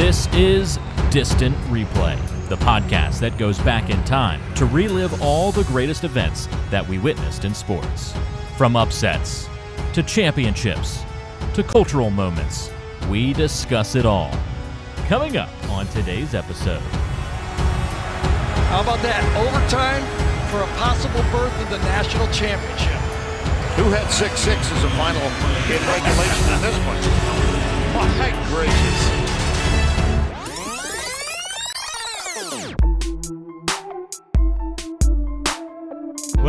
This is Distant Replay, the podcast that goes back in time to relive all the greatest events that we witnessed in sports. From upsets to championships to cultural moments, we discuss it all. Coming up on today's episode. How about that? Overtime for a possible berth in the national championship. Who had 6 6 as a final in regulation in this one? My gracious.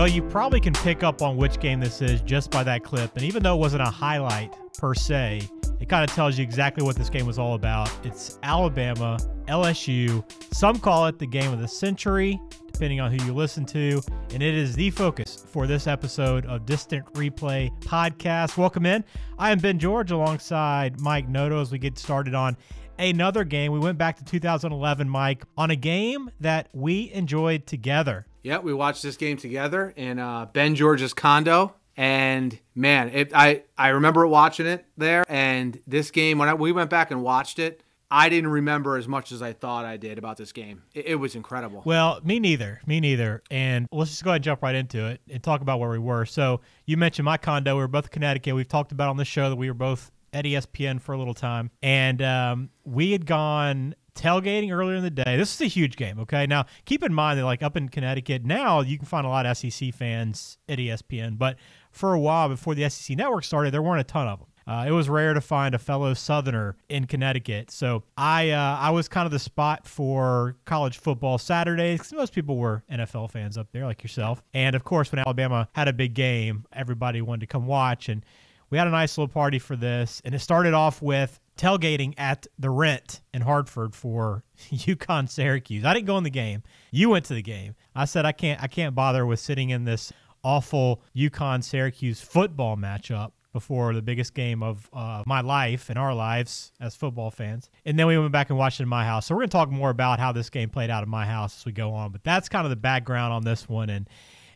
Well, you probably can pick up on which game this is just by that clip. And even though it wasn't a highlight per se, it kind of tells you exactly what this game was all about. It's Alabama, LSU. Some call it the game of the century, depending on who you listen to. And it is the focus for this episode of Distant Replay Podcast. Welcome in. I am Ben George alongside Mike Noto as we get started on another game. We went back to 2011, Mike, on a game that we enjoyed together. Yeah, we watched this game together in uh, Ben George's condo, and man, it, I I remember watching it there. And this game, when I, we went back and watched it, I didn't remember as much as I thought I did about this game. It, it was incredible. Well, me neither. Me neither. And let's just go ahead and jump right into it and talk about where we were. So you mentioned my condo. We were both in Connecticut. We've talked about on the show that we were both at ESPN for a little time, and um, we had gone tailgating earlier in the day. This is a huge game, okay? Now, keep in mind that, like, up in Connecticut, now you can find a lot of SEC fans at ESPN, but for a while before the SEC network started, there weren't a ton of them. Uh, it was rare to find a fellow Southerner in Connecticut, so I uh, I was kind of the spot for college football Saturdays because most people were NFL fans up there, like yourself. And of course, when Alabama had a big game, everybody wanted to come watch, and we had a nice little party for this. And it started off with tailgating at the Rent in Hartford for UConn Syracuse. I didn't go in the game. You went to the game. I said I can't I can't bother with sitting in this awful UConn Syracuse football matchup before the biggest game of uh, my life and our lives as football fans. And then we went back and watched it in my house. So we're going to talk more about how this game played out in my house as we go on. But that's kind of the background on this one. And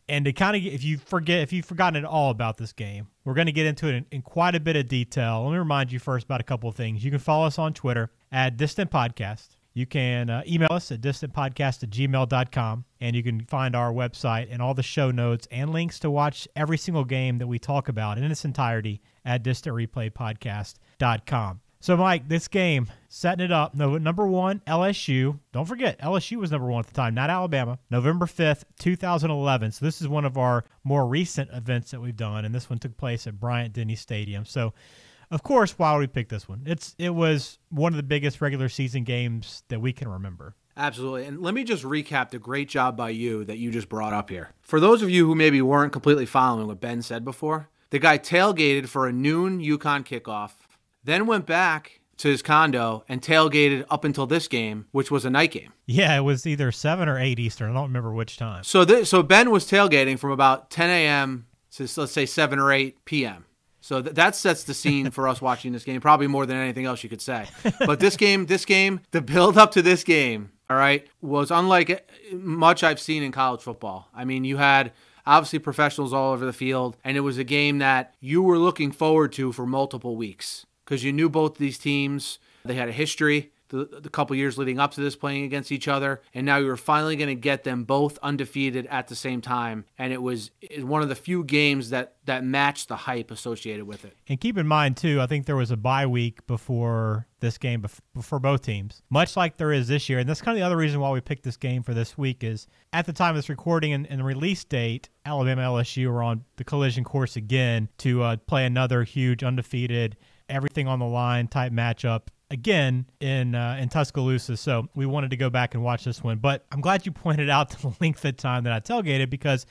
and to kind of, if you forget, if you've forgotten at all about this game, we're going to get into it in, in, quite a bit of detail. Let me remind you first about a couple of things. You can follow us on Twitter at Distant Podcast. You can uh, email us at distantpodcast at gmail.com, and you can find our website and all the show notes and links to watch every single game that we talk about in its entirety at distantreplaypodcast.com. So, Mike, this game, setting it up, no, number one, LSU. Don't forget, LSU was number one at the time, not Alabama. November 5th, 2011. So, this is one of our more recent events that we've done, and this one took place at Bryant Denny Stadium. So, of course, why would we pick this one? It's It was one of the biggest regular season games that we can remember. Absolutely. And let me just recap the great job by you that you just brought up here. For those of you who maybe weren't completely following what Ben said before, the guy tailgated for a noon UConn kickoff then went back to his condo and tailgated up until this game, which was a night game. Yeah, it was either seven or eight Eastern. I don't remember which time. So, th- so Ben was tailgating from about 10 a.m. to let's say 7 or 8 p.m. So th- that sets the scene for us watching this game, probably more than anything else you could say. But this game, this game, the build up to this game, all right, was unlike eh, much I've seen in college football. I mean, you had obviously professionals all over the field, and it was a game that you were looking forward to for multiple weeks because you knew both these teams. They had a history the, the couple years leading up to this playing against each other, and now you were finally going to get them both undefeated at the same time. And it was one of the few games that that matched the hype associated with it. And keep in mind too, I think there was a bye week before this game for both teams, much like there is this year. And that's kind of the other reason why we picked this game for this week is at the time of this recording and, and the release date, Alabama LSU were on the collision course again to uh, play another huge undefeated everything on the line type matchup again in uh, in Tuscaloosa. So we wanted to go back and watch this one. But I'm glad you pointed out the length of time that I tailgated because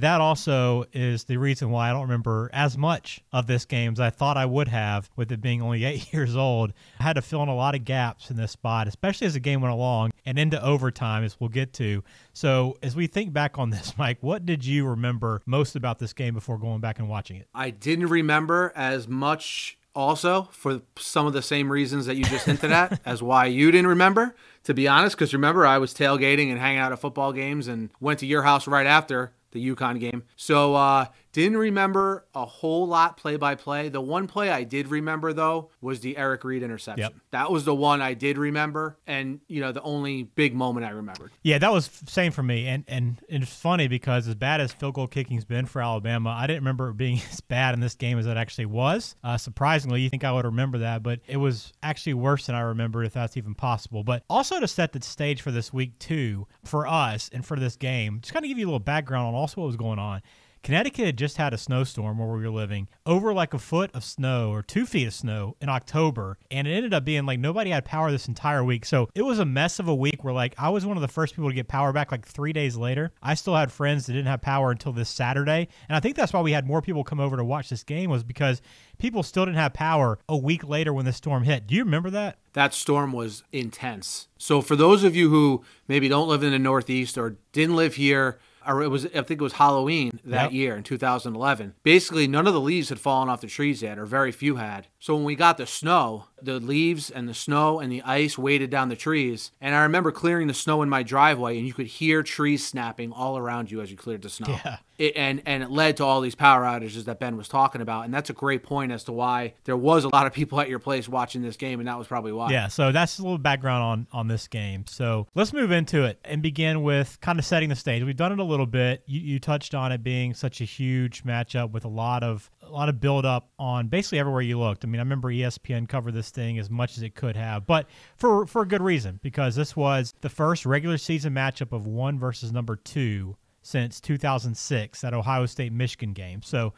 that also is the reason why I don't remember as much of this game as I thought I would have with it being only eight years old. I had to fill in a lot of gaps in this spot, especially as the game went along and into overtime, as we'll get to. So, as we think back on this, Mike, what did you remember most about this game before going back and watching it? I didn't remember as much also for some of the same reasons that you just hinted at as why you didn't remember to be honest because remember i was tailgating and hanging out at football games and went to your house right after the UConn game. So uh, Didn't remember a whole lot play by play. The one play I did remember though was the Eric Reid interception. Yep. That was the one I did remember, and you know the only big moment I remembered. Yeah, that was same for me, and and it's funny because as bad as field goal kicking's been for Alabama, I didn't remember it being as bad in this game as it actually was. Uh, surprisingly, you think I would remember that, but it was actually worse than I remembered, if that's even possible. But also to set the stage for this week too, for us and for this game, just kind of give you a little background on also what was going on. Connecticut had just had a snowstorm where we were living over like a foot of snow or two feet of snow in October. And it ended up being like nobody had power this entire week. So it was a mess of a week where like I was one of the first people to get power back like three days later. I still had friends that didn't have power until this Saturday. And I think that's why we had more people come over to watch this game was because people still didn't have power a week later when the storm hit. Do you remember that? That storm was intense. So for those of you who maybe don't live in the Northeast or didn't live here, or it was I think it was Halloween that Yep. year in 2011. Basically, none of the leaves had fallen off the trees yet, or very few had. So when we got the snow, the leaves and the snow and the ice weighted down the trees. And I remember clearing the snow in my driveway, and you could hear trees snapping all around you as you cleared the snow. Yeah. It, and and it led to all these power outages that Ben was talking about, and that's a great point as to why there was a lot of people at your place watching this game, and that was probably why. Yeah, so that's a little background on on this game. So let's move into it and begin with kind of setting the stage. We've done it a little bit. You, you touched on it being such a huge matchup with a lot of a lot of build up on basically everywhere you looked. I mean, I remember ESPN covered this thing as much as it could have, but for for a good reason because this was the first regular season matchup of one versus number two since 2006, that Ohio State Michigan game. So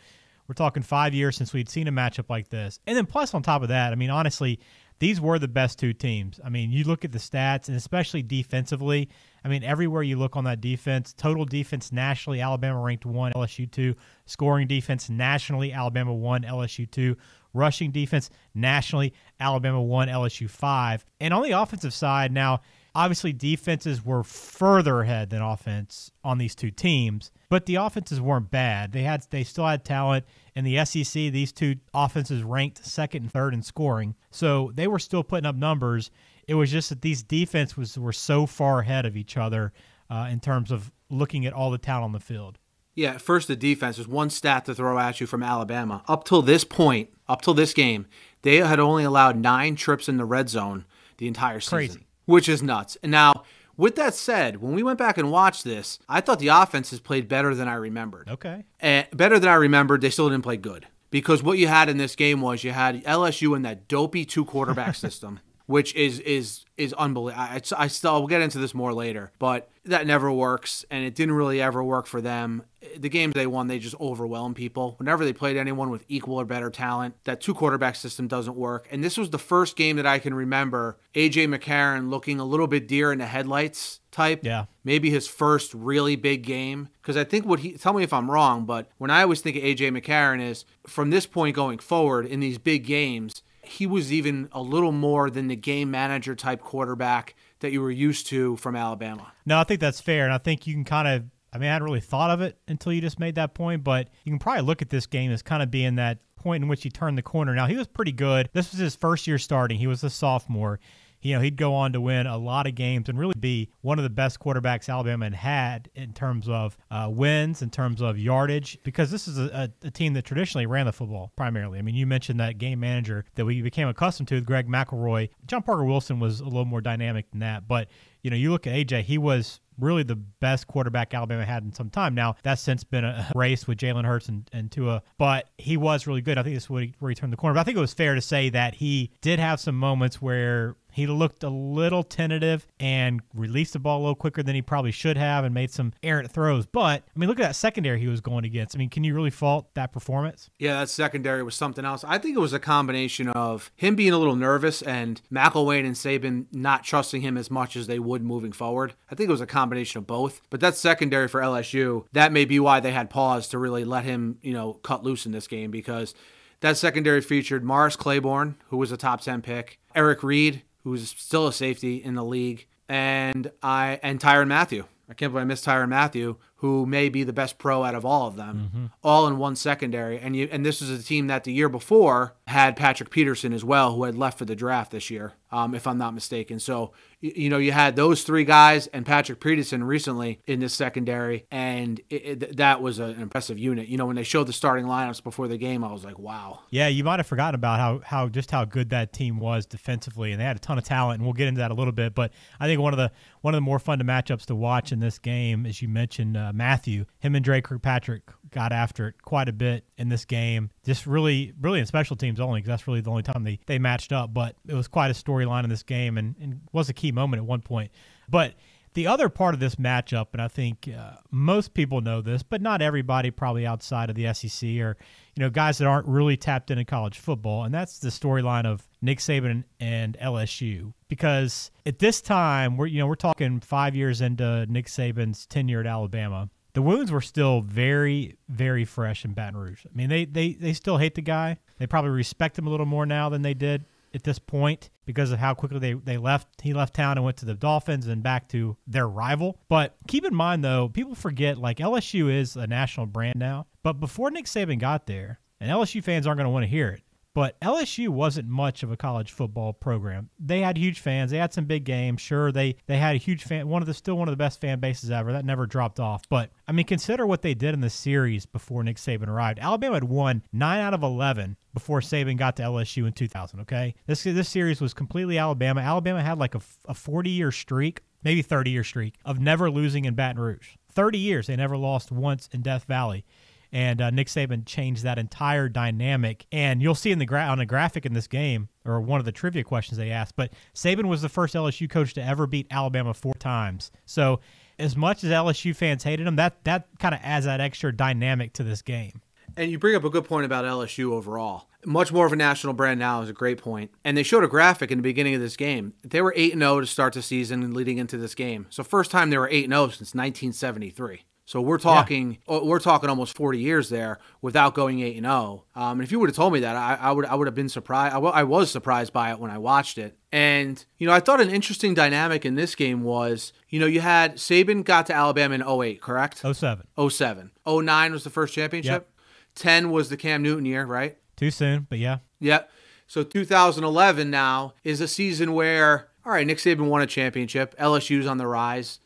we're talking five years since we'd seen a matchup like this. And then plus on top of that, I mean, honestly, these were the best two teams. I mean, you look at the stats and especially defensively. I mean, everywhere you look on that defense, total defense nationally, Alabama ranked one, LSU two. Scoring defense nationally, Alabama one, LSU two. Rushing defense nationally, Alabama one, LSU five. And on the offensive side, now obviously defenses were further ahead than offense on these two teams, but the offenses weren't bad. They had they still had talent in the SEC. These two offenses ranked second and third in scoring, so they were still putting up numbers. It was just that these defenses were so far ahead of each other uh, in terms of looking at all the talent on the field. Yeah, first the defense. There's one stat to throw at you from Alabama. Up till this point, up till this game, they had only allowed nine trips in the red zone the entire season, Crazy. Which is nuts. And now, with that said, when we went back and watched this, I thought the offense has played better than I remembered. Okay. And better than I remembered, they still didn't play good. Because what you had in this game was you had LSU in that dopey two quarterback system, which is is is unbelievable. I, I still will get into this more later, but that never works, and it didn't really ever work for them. The games they won, they just overwhelmed people. Whenever they played anyone with equal or better talent, that two quarterback system doesn't work. And this was the first game that I can remember AJ McCarron looking a little bit deer in the headlights type Yeah. maybe his first really big game. Because I think what he, tell me if I'm wrong, but when I always think of AJ McCarron is from this point going forward in these big games, he was even a little more than the game manager type quarterback that you were used to from Alabama. No, I think that's fair, and I think you can kind of. I mean, I hadn't really thought of it until you just made that point, but you can probably look at this game as kind of being that point in which he turned the corner. Now he was pretty good. This was his first year starting. He was a sophomore. You know, he'd go on to win a lot of games and really be one of the best quarterbacks Alabama had had in terms of uh, wins, in terms of yardage, because this is a, a, team that traditionally ran the football primarily. I mean, you mentioned that game manager that we became accustomed to, Greg McElroy. John Parker Wilson was a little more dynamic than that, but you know, you look at AJ, he was really the best quarterback Alabama had in some time. Now, that's since been a race with Jalen Hurts and, and Tua, but he was really good. I think this he, where he turned the corner. But I think it was fair to say that he did have some moments where he looked a little tentative and released the ball a little quicker than he probably should have and made some errant throws. But, I mean, look at that secondary he was going against. I mean, can you really fault that performance? Yeah, that secondary was something else. I think it was a combination of him being a little nervous and McElwain and Saban not trusting him as much as they would moving forward. I think it was a combination of both. But that secondary for LSU, that may be why they had pause to really let him, you know, cut loose in this game because that secondary featured Morris Claiborne, who was a top 10 pick, Eric Reid, who's still a safety in the league, and I and Tyrann Mathieu. I can't believe I missed Tyrann Mathieu, who may be the best pro out of all of them, Mm-hmm. all in one secondary. And you and this is a team that the year before had Patrick Peterson as well, who had left for the draft this year, um, if I'm not mistaken. So you, you know you had those three guys and Patrick Peterson recently in this secondary, and it, it, that was an impressive unit. You know when they showed the starting lineups before the game, I was like, wow. Yeah, you might have forgotten about how, how just how good that team was defensively, and they had a ton of talent, and we'll get into that a little bit. But I think one of the one of the more fun to matchups to watch in this game, as you mentioned, uh, Mathieu, him and Dre Kirkpatrick got after it quite a bit in this game. Just really, really in special teams only, because that's really the only time they, they matched up. But it was quite a storyline in this game, and, and was a key moment at one point. But the other part of this matchup, and I think uh, most people know this, but not everybody probably outside of the SEC or you know guys that aren't really tapped into college football, and that's the storyline of Nick Saban and LSU. Because at this time, we're you know we're talking five years into Nick Saban's tenure at Alabama. The wounds were still very, very fresh in Baton Rouge. I mean, they, they, they still hate the guy. They probably respect him a little more now than they did at this point because of how quickly they, they left he left town and went to the Dolphins and back to their rival. But keep in mind though, people forget like LSU is a national brand now. But before Nick Saban got there, and LSU fans aren't going to want to hear it, but LSU wasn't much of a college football program. They had huge fans. They had some big games. Sure, they they had a huge fan. One of the still one of the best fan bases ever. That never dropped off. But I mean, consider what they did in the series before Nick Saban arrived. Alabama had won nine out of eleven before Saban got to LSU in 2000. Okay, this this series was completely Alabama. Alabama had like a, a 40 year streak, maybe 30 year streak of never losing in Baton Rouge. 30 years they never lost once in Death Valley and uh, Nick Saban changed that entire dynamic. And you'll see in the gra- on a graphic in this game, or one of the trivia questions they asked. But Saban was the first LSU coach to ever beat Alabama four times. So as much as LSU fans hated him, that that kind of adds that extra dynamic to this game. And you bring up a good point about LSU overall. Much more of a national brand now is a great point. And they showed a graphic in the beginning of this game. They were 8 0 to start the season and leading into this game. So first time they were 8 0 since 1973. So we're talking yeah. we're talking almost 40 years there without going 8 and 0. Um, and if you would have told me that, I, I, would I would have been surprised. I, w- I was surprised by it when I watched it. And you know, I thought an interesting dynamic in this game was, you know, you had Saban got to Alabama in 08, correct? 07. 07. 09 was the first championship. Yep. 10 was the Cam Newton year, right? Too soon, but yeah. Yep. So 2011 now is a season where, all right, Nick Saban won a championship. LSU's on the rise.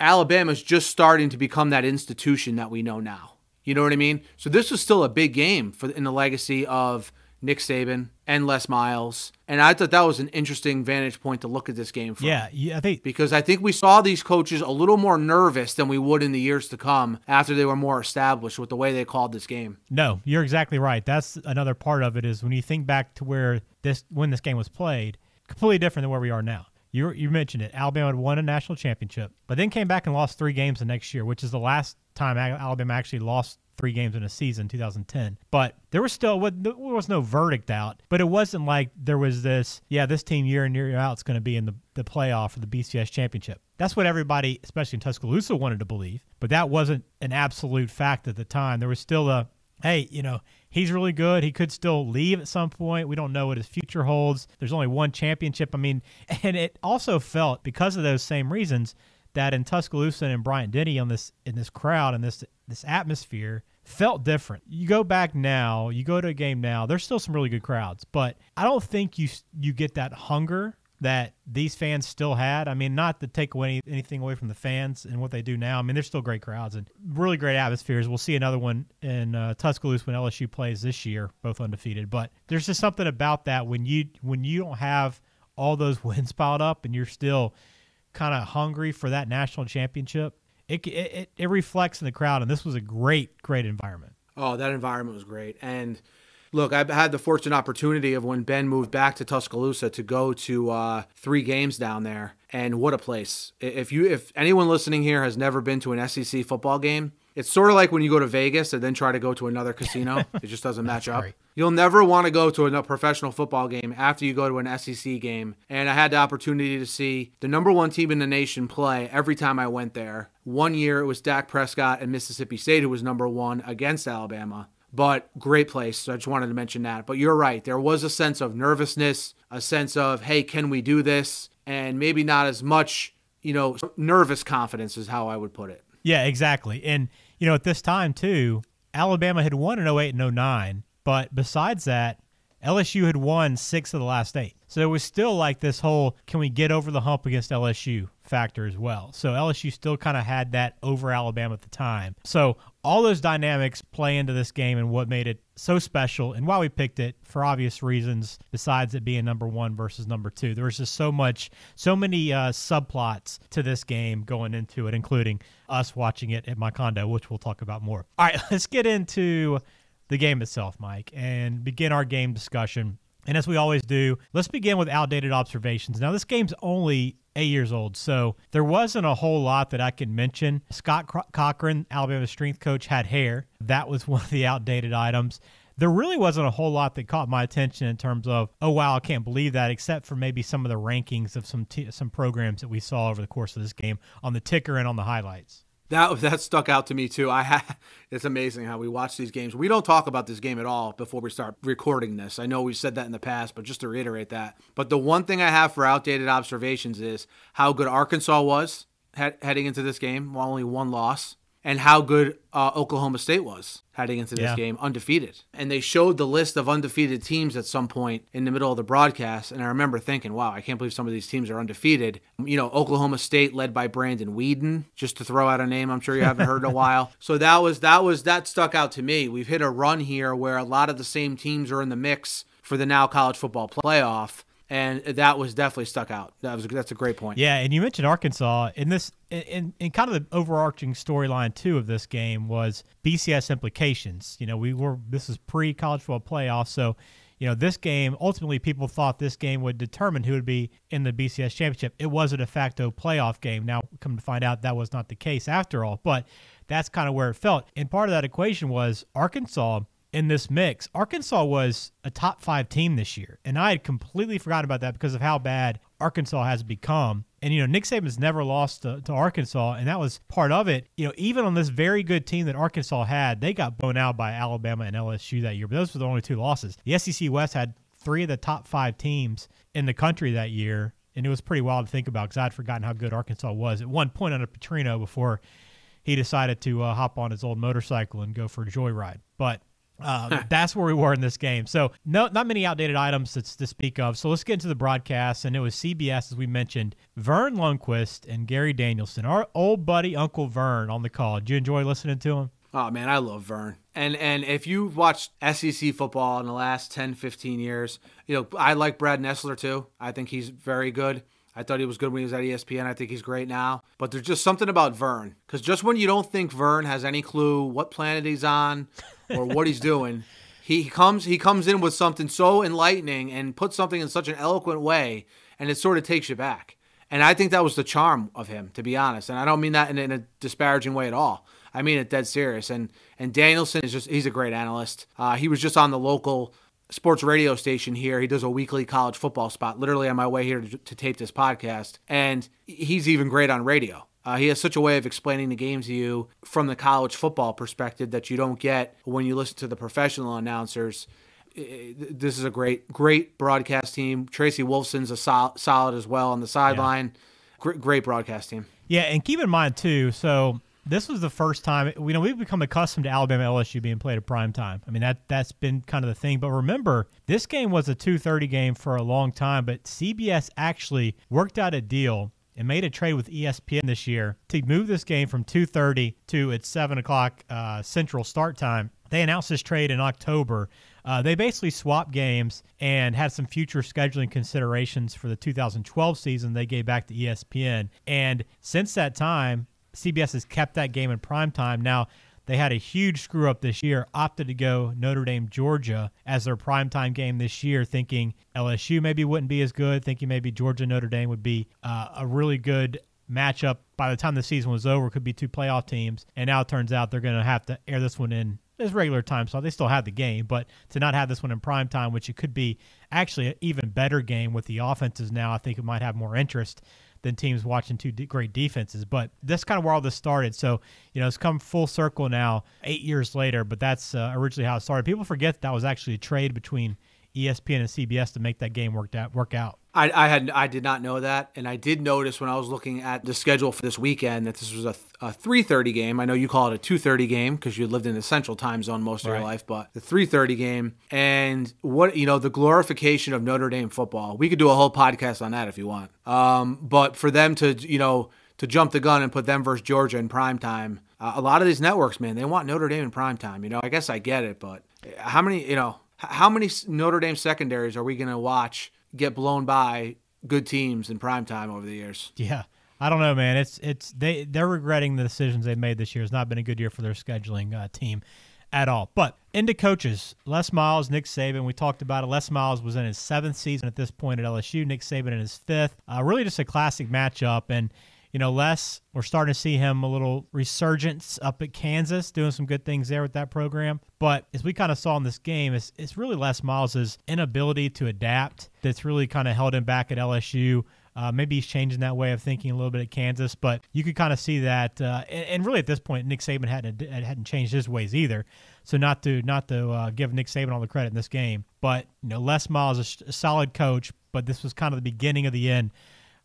Alabama's just starting to become that institution that we know now. You know what I mean? So this was still a big game for in the legacy of Nick Saban and Les Miles, and I thought that was an interesting vantage point to look at this game from. Yeah, yeah, I think because I think we saw these coaches a little more nervous than we would in the years to come after they were more established with the way they called this game. No, you're exactly right. That's another part of it is when you think back to where this when this game was played, completely different than where we are now. You, you mentioned it. Alabama had won a national championship, but then came back and lost three games the next year, which is the last time Alabama actually lost three games in a season, 2010. But there was still there was no verdict out. But it wasn't like there was this, yeah, this team year in year out is going to be in the the playoff for the BCS championship. That's what everybody, especially in Tuscaloosa, wanted to believe. But that wasn't an absolute fact at the time. There was still a hey, you know, he's really good. He could still leave at some point. We don't know what his future holds. There's only one championship. I mean, and it also felt because of those same reasons that in Tuscaloosa and Bryant Denny on this in this crowd and this this atmosphere felt different. You go back now, you go to a game now. There's still some really good crowds, but I don't think you you get that hunger that these fans still had. I mean, not to take away anything away from the fans and what they do now. I mean, there's still great crowds and really great atmospheres. We'll see another one in uh, Tuscaloosa when LSU plays this year, both undefeated. But there's just something about that when you when you don't have all those wins piled up and you're still kind of hungry for that national championship. It, it it reflects in the crowd, and this was a great great environment. Oh, that environment was great, and look, I've had the fortunate opportunity of when Ben moved back to Tuscaloosa to go to uh, three games down there, and what a place! If you, if anyone listening here has never been to an SEC football game, it's sort of like when you go to Vegas and then try to go to another casino. it just doesn't match up. You'll never want to go to a professional football game after you go to an SEC game. And I had the opportunity to see the number one team in the nation play every time I went there. One year it was Dak Prescott and Mississippi State, who was number one against Alabama but great place. So I just wanted to mention that. But you're right. There was a sense of nervousness, a sense of, hey, can we do this? And maybe not as much, you know, nervous confidence is how I would put it. Yeah, exactly. And you know, at this time too, Alabama had won in 08 and 09, but besides that, LSU had won six of the last eight. So it was still like this whole can we get over the hump against LSU factor as well. So LSU still kind of had that over Alabama at the time. So all those dynamics play into this game and what made it so special and why we picked it for obvious reasons besides it being number one versus number two. There was just so much, so many uh, subplots to this game going into it, including us watching it at my condo, which we'll talk about more. All right, let's get into the game itself, Mike, and begin our game discussion. And as we always do, let's begin with outdated observations. Now, this game's only eight years old, so there wasn't a whole lot that I can mention. Scott Cochran, Alabama's strength coach, had hair. That was one of the outdated items. There really wasn't a whole lot that caught my attention in terms of, oh wow, I can't believe that, except for maybe some of the rankings of some t- some programs that we saw over the course of this game on the ticker and on the highlights. That that stuck out to me too. I ha- it's amazing how we watch these games. We don't talk about this game at all before we start recording this. I know we said that in the past, but just to reiterate that. But the one thing I have for outdated observations is how good Arkansas was he- heading into this game, Well, only one loss and how good uh, Oklahoma State was heading into this yeah. game, undefeated. And they showed the list of undefeated teams at some point in the middle of the broadcast. And I remember thinking, wow, I can't believe some of these teams are undefeated. You know, Oklahoma State led by Brandon Weeden, just to throw out a name I'm sure you haven't heard in a while. So that was that was that stuck out to me. We've hit a run here where a lot of the same teams are in the mix for the now college football playoff and that was definitely stuck out. That was that's a great point. Yeah, and you mentioned Arkansas in this in, in kind of the overarching storyline too of this game was BCS implications. You know, we were this is pre college football playoff, so you know this game ultimately people thought this game would determine who would be in the BCS championship. It was a de facto playoff game. Now, come to find out, that was not the case after all, but that's kind of where it felt. And part of that equation was Arkansas in this mix. Arkansas was a top five team this year, and I had completely forgotten about that because of how bad Arkansas has become. And you know, Nick Saban's never lost to, to, Arkansas, and that was part of it. You know, even on this very good team that Arkansas had, they got blown out by Alabama and LSU that year. But those were the only two losses. The SEC West had three of the top five teams in the country that year, and it was pretty wild to think about because I'd forgotten how good Arkansas was at one point under Petrino before he decided to uh, hop on his old motorcycle and go for a joyride. But um, that's where we were in this game. So no, not many outdated items to, to speak of. So let's get into the broadcast. And it was CBS, as we mentioned, Verne Lundquist and Gary Danielson, our old buddy Uncle Vern on the call. Did you enjoy listening to him? Oh man, I love Vern. And and if you've watched SEC football in the last 10, 15 years, you know, I like Brad Nessler too. I think he's very good. I thought he was good when he was at ESPN. I think he's great now. But there's just something about Vern. Because just when you don't think Vern has any clue what planet he's on or what he's doing, he comes he comes in with something so enlightening and puts something in such an eloquent way, and it sort of takes you back. And I think that was the charm of him, to be honest. And I don't mean that in, in a disparaging way at all. I mean it dead serious. And and Danielson is just he's a great analyst. Uh, he was just on the local sports radio station here. He does a weekly college football spot, literally on my way here to, to tape this podcast. And he's even great on radio. Uh, he has such a way of explaining the game to you from the college football perspective that you don't get when you listen to the professional announcers. This is a great, great broadcast team. Tracy Wolfson's a sol- solid as well on the sideline. Yeah. Great, great broadcast team. Yeah, and keep in mind too. So this was the first time you know we've become accustomed to Alabama LSU being played at prime time. I mean that that's been kind of the thing. But remember, this game was a 2:30 game for a long time. But CBS actually worked out a deal and made a trade with ESPN this year to move this game from 2:30 to its 7 o'clock uh, Central start time. They announced this trade in October. Uh, they basically swapped games and had some future scheduling considerations for the 2012 season. They gave back to ESPN, and since that time, CBS has kept that game in prime time. Now, they had a huge screw up this year, opted to go Notre Dame, Georgia as their primetime game this year, thinking LSU maybe wouldn't be as good, thinking maybe Georgia, Notre Dame would be uh, a really good matchup by the time the season was over, could be two playoff teams. And now it turns out they're going to have to air this one in as regular time so They still have the game, but to not have this one in prime time, which it could be actually an even better game with the offenses now, I think it might have more interest than teams watching two de- great defenses. But that's kind of where all this started. So, you know, it's come full circle now, eight years later, but that's uh, originally how it started. People forget that, that was actually a trade between ESPN and CBS to make that game worked out work out. I, I had I did not know that, and I did notice when I was looking at the schedule for this weekend that this was a, a 3:30 game. I know you call it a 2:30 game because you lived in the Central Time Zone most of Right. your life, but the 3:30 game and what you know the glorification of Notre Dame football. We could do a whole podcast on that if you want. Um, but for them to you know to jump the gun and put them versus Georgia in prime time, uh, a lot of these networks, man, they want Notre Dame in prime time. You know, I guess I get it, but how many you know how many Notre Dame secondaries are we going to watch get blown by good teams in prime time over the years? Yeah. I don't know, man. It's it's they they're regretting the decisions they made this year. It's not been a good year for their scheduling uh, team at all. But into coaches, Les Miles, Nick Saban. We talked about it. Les Miles was in his seventh season at this point at LSU. Nick Saban in his fifth. Uh, really, just a classic matchup. And you know, Les, we're starting to see him a little resurgence up at Kansas, doing some good things there with that program. But as we kind of saw in this game, it's, it's really Les Miles' inability to adapt that's really kind of held him back at LSU. Uh, maybe he's changing that way of thinking a little bit at Kansas, but you could kind of see that. Uh, and, and really, at this point, Nick Saban hadn't hadn't changed his ways either. So not to not to uh, give Nick Saban all the credit in this game, but you know, Les Miles is a solid coach, but this was kind of the beginning of the end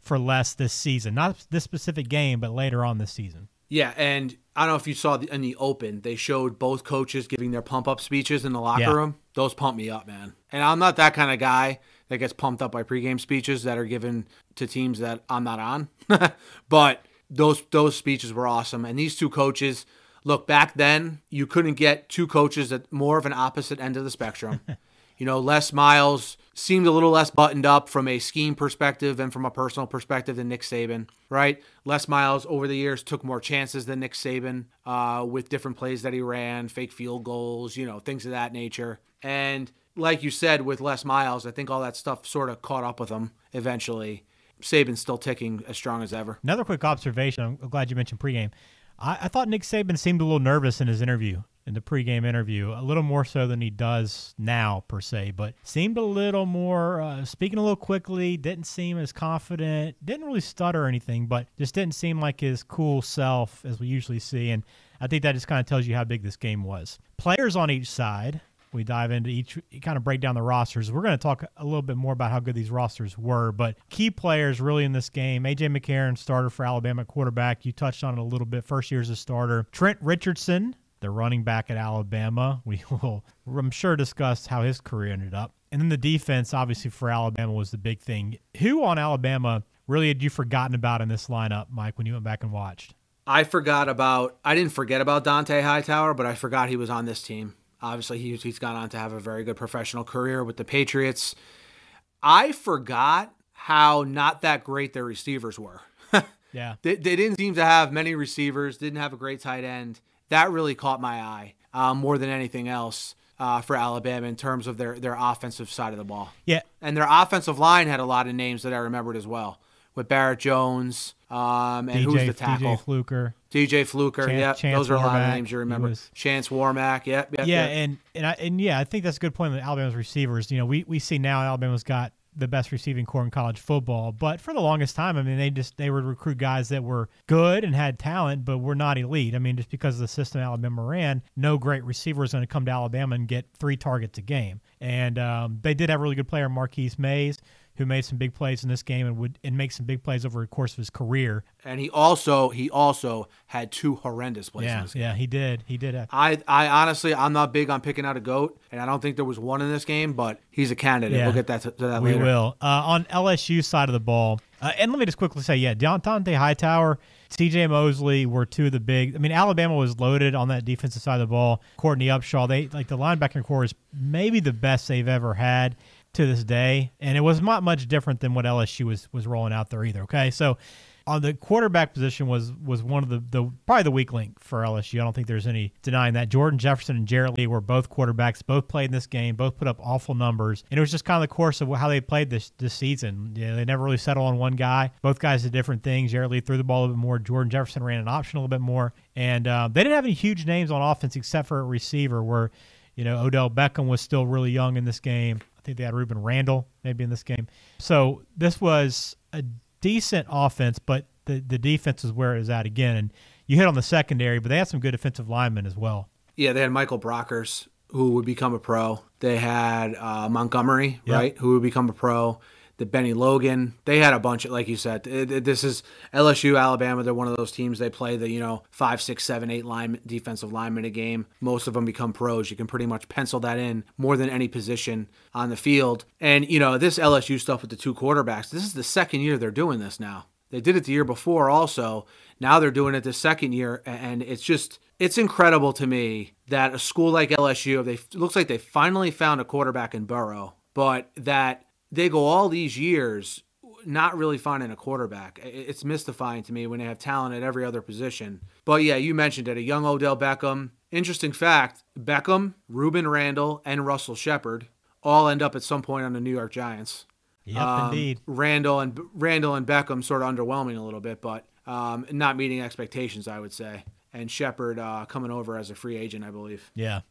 for Les this season. Not this specific game, but later on this season. Yeah, and I don't know if you saw the, in the open, they showed both coaches giving their pump up speeches in the locker Yeah. room. Those pump me up, man. And I'm not that kind of guy that gets pumped up by pregame speeches that are given to teams that I'm not on. but those those speeches were awesome. And these two coaches, look, back then you couldn't get two coaches at more of an opposite end of the spectrum. You know, Les Miles seemed a little less buttoned up from a scheme perspective and from a personal perspective than Nick Saban, right? Les Miles over the years took more chances than Nick Saban uh, with different plays that he ran, fake field goals, you know, things of that nature. And like you said with Les Miles, I think all that stuff sort of caught up with him eventually. Saban's still ticking as strong as ever. Another quick observation. I'm glad you mentioned pregame. I, I thought Nick Saban seemed a little nervous in his interview, in the pregame interview, a little more so than he does now, per se, but seemed a little more, uh, speaking a little quickly, didn't seem as confident, didn't really stutter or anything, but just didn't seem like his cool self as we usually see. And I think that just kind of tells you how big this game was. Players on each side, we dive into each kind of break down the rosters. We're going to talk a little bit more about how good these rosters were, but key players really in this game. AJ McCarron, starter for Alabama quarterback. You touched on it a little bit. First year as a starter. Trent Richardson, the running back at Alabama. We will, I'm sure, discuss how his career ended up. And then the defense, obviously, for Alabama was the big thing. Who on Alabama really had you forgotten about in this lineup, Mike, when you went back and watched? I forgot about, I didn't forget about Dont'a Hightower, but I forgot he was on this team. Obviously, he, he's gone on to have a very good professional career with the Patriots. I forgot how not that great their receivers were. Yeah. they, they didn't seem to have many receivers, didn't have a great tight end. That really caught my eye um, more than anything else uh, for Alabama in terms of their, their offensive side of the ball. Yeah. And their offensive line had a lot of names that I remembered as well, with Barrett Jones um, and who's the tackle? DJ Fluker. DJ Fluker, Chan- yep. Chance Those are a lot of names you remember. was- Chance Warmack, yep, yep. Yeah, yep. and and I, and yeah, I think that's a good point with Alabama's receivers. You know, we, we see now Alabama's got the best receiving corps in college football, but for the longest time, I mean, they just they would recruit guys that were good and had talent, but were not elite. I mean, just because of the system Alabama ran, no great receiver is going to come to Alabama and get three targets a game. And um, they did have a really good player, Marquis Maze, who made some big plays in this game and would and make some big plays over the course of his career. and he also he also had two horrendous plays in Yeah, this game. yeah, he did. He did. Have, I, I honestly, I'm not big on picking out a goat, and I don't think there was one in this game, but he's a candidate. Yeah. We'll get that to, to that We later. will. Uh, on LSU side of the ball, uh, and let me just quickly say, yeah, Dont'a Hightower, C.J. Mosley were two of the big. I mean, Alabama was loaded on that defensive side of the ball. Courtney Upshaw, they like the linebacker corps is maybe the best they've ever had to this day, and it was not much different than what LSU was was rolling out there either. Okay, so. On the quarterback position was was one of the, the probably the weak link for LSU. I don't think there's any denying that. Jordan Jefferson and Jarrett Lee were both quarterbacks, both played in this game, both put up awful numbers, and it was just kind of the course of how they played this this season. Yeah, they never really settled on one guy. Both guys did different things. Jarrett Lee threw the ball a little bit more. Jordan Jefferson ran an option a little bit more, and uh, they didn't have any huge names on offense except for a receiver where. You know, Odell Beckham was still really young in this game. I think they had Rueben Randle maybe in this game. So this was a decent offense, but the, the defense is where it is at again. And you hit on the secondary, but they had some good defensive linemen as well. Yeah, they had Michael Brockers, who would become a pro. They had uh, Montgomery, Yep. right, who would become a pro. The Bennie Logan. They had a bunch of, like you said, it, it, this is LSU, Alabama. They're one of those teams. They play the, you know, five, six, seven, eight line defensive linemen a game. Most of them become pros. You can pretty much pencil that in more than any position on the field. And, you know, this LSU stuff with the two quarterbacks, this is the second year they're doing this now. They did it the year before also. Now they're doing it the second year. And it's just, it's incredible to me that a school like LSU, they looks like they finally found a quarterback in Burrow, but that they go all these years not really finding a quarterback. It's mystifying to me when they have talent at every other position. But yeah, you mentioned it, a young Odell Beckham. Interesting fact, Beckham, Rueben Randle, and Russell Shepard all end up at some point on the New York Giants. Yep, um, indeed. Randle and Randle and Beckham sort of underwhelming a little bit, but um, not meeting expectations, I would say and Shepard uh, coming over as a free agent, I believe. Yeah.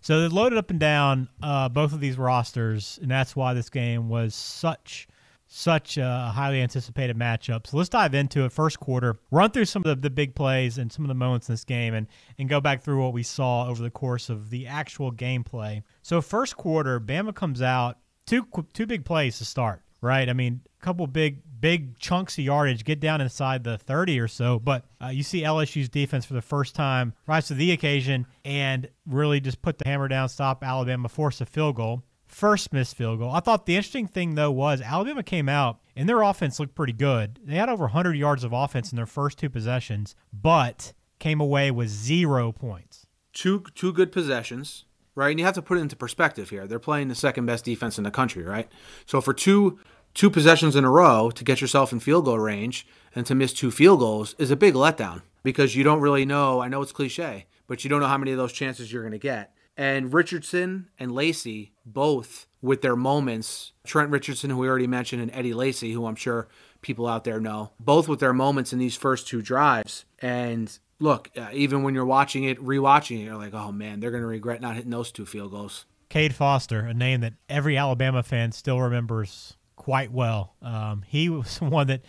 So they loaded up and down uh, both of these rosters, and that's why this game was such such a highly anticipated matchup. So let's dive into it. First quarter, run through some of the, the big plays and some of the moments in this game, and and go back through what we saw over the course of the actual gameplay. So first quarter, Bama comes out two two big plays to start. Right. I mean, a couple big big chunks of yardage, get down inside the 30 or so. But uh, you see LSU's defense for the first time rise to the occasion and really just put the hammer down, stop Alabama, force a field goal. First missed field goal. I thought the interesting thing, though, was Alabama came out and their offense looked pretty good. They had over 100 yards of offense in their first two possessions, but came away with zero points. Two, two good possessions right? And you have to put it into perspective here. They're playing the second best defense in the country, right? So for two two possessions in a row to get yourself in field goal range and to miss two field goals is a big letdown because you don't really know. I know it's cliche, but you don't know how many of those chances you're going to get. And Richardson and Lacy, both with their moments, Trent Richardson, who we already mentioned, and Eddie Lacy, who I'm sure people out there know, both with their moments in these first two drives. And look, uh, even when you're watching it, rewatching it, you're like, oh man, they're going to regret not hitting those two field goals. Cade Foster, a name that every Alabama fan still remembers quite well. Um, he was the one that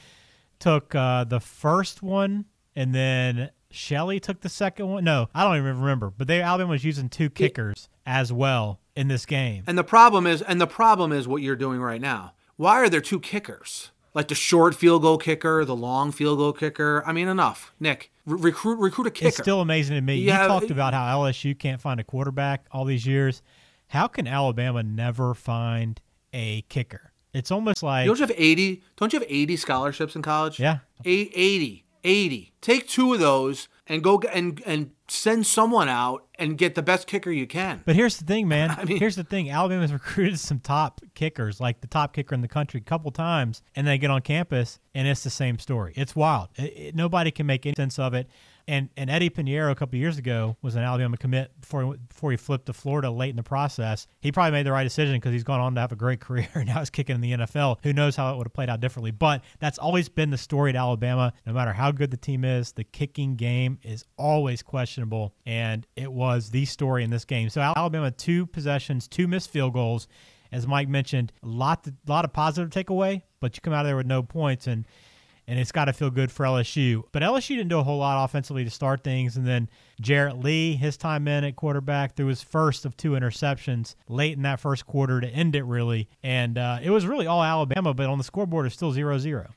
took uh, the first one, and then Shelley took the second one. No, I don't even remember. But they Alabama was using two kickers as well in this game. And the problem is, and the problem is what you're doing right now. Why are there two kickers? Like the short field goal kicker, the long field goal kicker. I mean, enough, Nick. recruit, recruit a kicker. It's still amazing to me. You, you talked about how LSU can't find a quarterback all these years. How can Alabama never find a kicker? It's almost like don't you have eighty? Don't you have eighty scholarships in college? Yeah, Eight, 80, 80. Take two of those and go and and send someone out and get the best kicker you can. But here's the thing, man. I mean, here's the thing. Alabama's recruited some top kickers, like the top kicker in the country, a couple times, and they get on campus and it's the same story. It's wild. It, it, nobody can make any sense of it. And and Eddy Piñeiro a couple years ago was an Alabama commit before before he flipped to Florida late in the process. He probably made the right decision because he's gone on to have a great career and now he's kicking in the NFL. Who knows how it would have played out differently? But that's always been the story at Alabama. No matter how good the team is, the kicking game is always questionable, and it was the story in this game. So Alabama two possessions, two missed field goals. As Mike mentioned, a lot, to, lot of positive takeaway, but you come out of there with no points and and it's got to feel good for LSU. But LSU didn't do a whole lot offensively to start things, and then Jarrett Lee, his time in at quarterback, threw his first of two interceptions late in that first quarter to end it, really. And uh, it was really all Alabama, but on the scoreboard, it's still 0 0.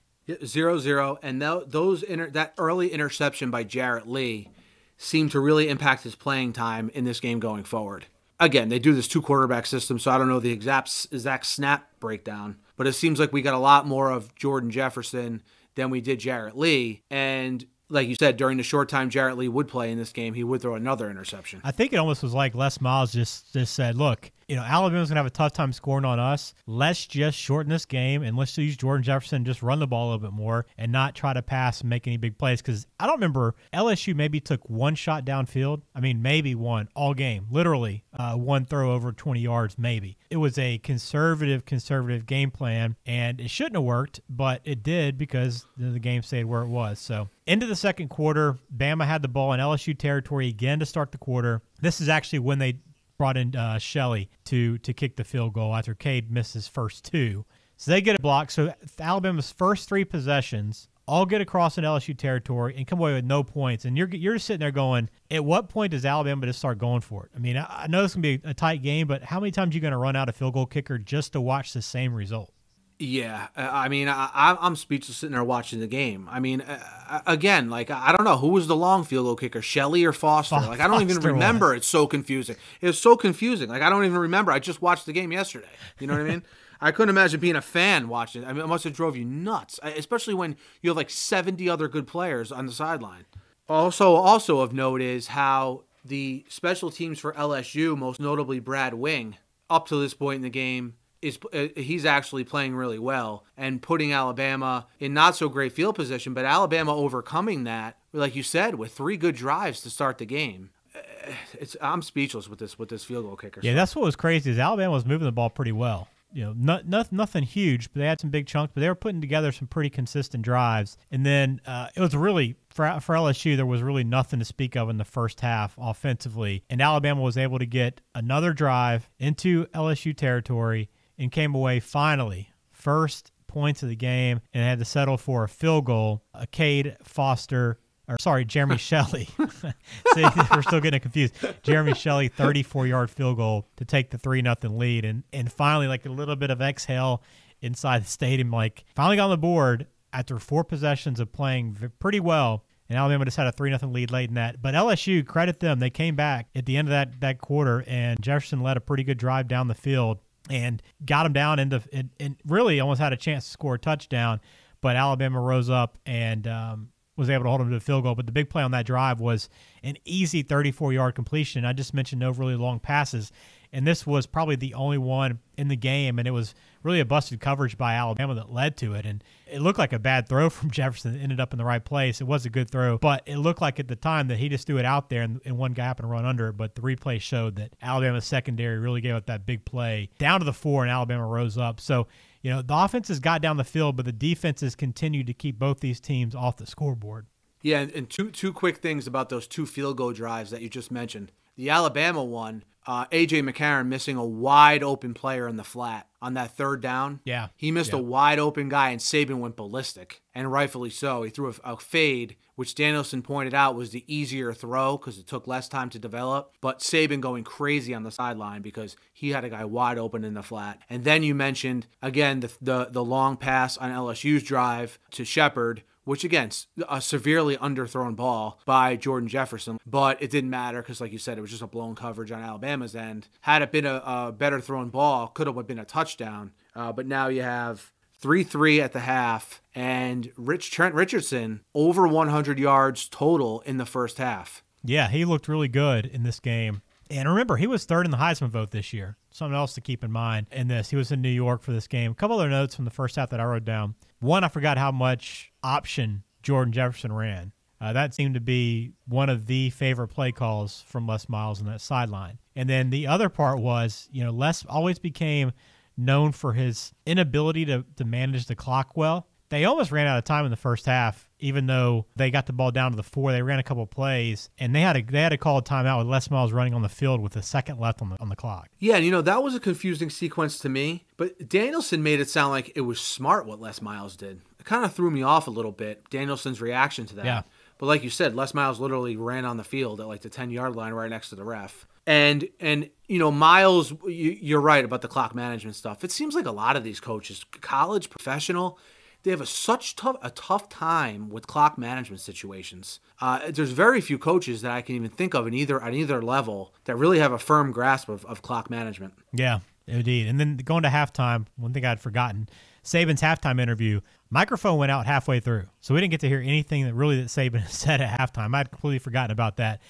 Zero zero, and those inter- that early interception by Jarrett Lee seemed to really impact his playing time in this game going forward. Again, they do this two quarterback system, so I don't know the exact exact snap breakdown, but it seems like we got a lot more of Jordan Jefferson than we did Jarrett Lee. And like you said, during the short time Jarrett Lee would play in this game, he would throw another interception. I think it almost was like Les Miles just just said, "Look, you know, Alabama's gonna have a tough time scoring on us. Let's just shorten this game and let's use Jordan Jefferson, and just run the ball a little bit more and not try to pass and make any big plays. Because I don't remember LSU maybe took one shot downfield. I mean, maybe one all game, literally uh, one throw over 20 yards, maybe. It was a conservative, conservative game plan, and it shouldn't have worked, but it did because the game stayed where it was. So into the second quarter, Bama had the ball in LSU territory again to start the quarter. This is actually when they brought in uh, Shelley to to kick the field goal after Cade missed his first two. So they get a block. So Alabama's first three possessions all get across in LSU territory and come away with no points. And you're you're sitting there going, at what point does Alabama just start going for it? I mean, I, I know this can be a tight game, but how many times are you going to run out a field goal kicker just to watch the same result? Yeah, uh, I mean, I, I'm speechless sitting there watching the game. I mean, uh, again, like I don't know who was the long field goal kicker, Shelley or Foster. Like I don't even remember. was. It's so confusing. It was so confusing. Like I don't even remember. I just watched the game yesterday. You know what I mean? I couldn't imagine being a fan watching it. I mean, it must have drove you nuts, especially when you have like 70 other good players on the sideline. Also, also of note is how the special teams for LSU, most notably Brad Wing, up to this point in the game, is uh, he's actually playing really well and putting Alabama in not so great field position, but Alabama overcoming that, like you said, with three good drives to start the game. Uh, It's I'm speechless with this with this field goal kicker. Yeah, that's what was crazy is Alabama was moving the ball pretty well. You know, not, not, nothing huge, but they had some big chunks. But they were putting together some pretty consistent drives. And then uh, it was really for for LSU, there was really nothing to speak of in the first half offensively. And Alabama was able to get another drive into LSU territory and came away finally first points of the game and had to settle for a field goal. A Cade Foster or sorry, Jeremy Shelley. See, we're still getting confused. Jeremy Shelley, 34 yard field goal to take the 3 nothing lead. And, and finally, like a little bit of exhale inside the stadium, like finally got on the board after four possessions of playing v- pretty well. And Alabama just had a 3 nothing lead late in that. But LSU, credit them. They came back at the end of that, that quarter, and Jefferson led a pretty good drive down the field and got him down into and, and really almost had a chance to score a touchdown. But Alabama rose up and um, was able to hold him to the field goal. But the big play on that drive was an easy 34 yard completion. I just mentioned no really long passes. And this was probably the only one in the game. And it was really a busted coverage by Alabama that led to it. And it looked like a bad throw from Jefferson that ended up in the right place. It was a good throw, but it looked like at the time that he just threw it out there and, and one guy happened to run under it. But the replay showed that Alabama's secondary really gave up that big play down to the four, and Alabama rose up. So, you know, the offenses got down the field, but the defenses continued to keep both these teams off the scoreboard. Yeah, and two two quick things about those two field goal drives that you just mentioned. The Alabama one, uh, AJ McCarron missing a wide open player in the flat on that third down. Yeah. he missed a wide open guy, and Saban went ballistic, and rightfully so. He threw a, a fade, which Danielson pointed out was the easier throw because it took less time to develop. But Saban going crazy on the sideline because he had a guy wide open in the flat. And then you mentioned again the the, the long pass on LSU's drive to Shepard which again, a severely underthrown ball by Jordan Jefferson, but it didn't matter because, like you said, it was just a blown coverage on Alabama's end. Had it been a, a better thrown ball, could have been a touchdown. Uh, but now you have three three at the half, and Rich Trent Richardson over 100 yards total in the first half. Yeah, he looked really good in this game. And remember, he was third in the Heisman vote this year. Something else to keep in mind in this. He was in New York for this game. A couple other notes from the first half that I wrote down. One, I forgot how much option Jordan Jefferson ran. Uh, that seemed to be one of the favorite play calls from Les Miles on that sideline. And then the other part was, you know, Les always became known for his inability to, to manage the clock well. They almost ran out of time in the first half, even though they got the ball down to the four. They ran a couple plays, and they had a they had to call a timeout with Les Miles running on the field with a second left on the on the clock. Yeah, and you know, that was a confusing sequence to me, but Danielson made it sound like it was smart what Les Miles did. It kind of threw me off a little bit, Danielson's reaction to that. Yeah. But like you said, Les Miles literally ran on the field at like the 10 yard line right next to the ref. And, and you know, Miles, you, you're right about the clock management stuff. It seems like a lot of these coaches, college, professional, they have a such tough a tough time with clock management situations. Uh, there's very few coaches that I can even think of in either at either level that really have a firm grasp of, of clock management. Yeah, indeed. And then going to halftime, one thing I'd forgotten, Saban's halftime interview, microphone went out halfway through. So we didn't get to hear anything that really that Saban said at halftime. I'd completely forgotten about that.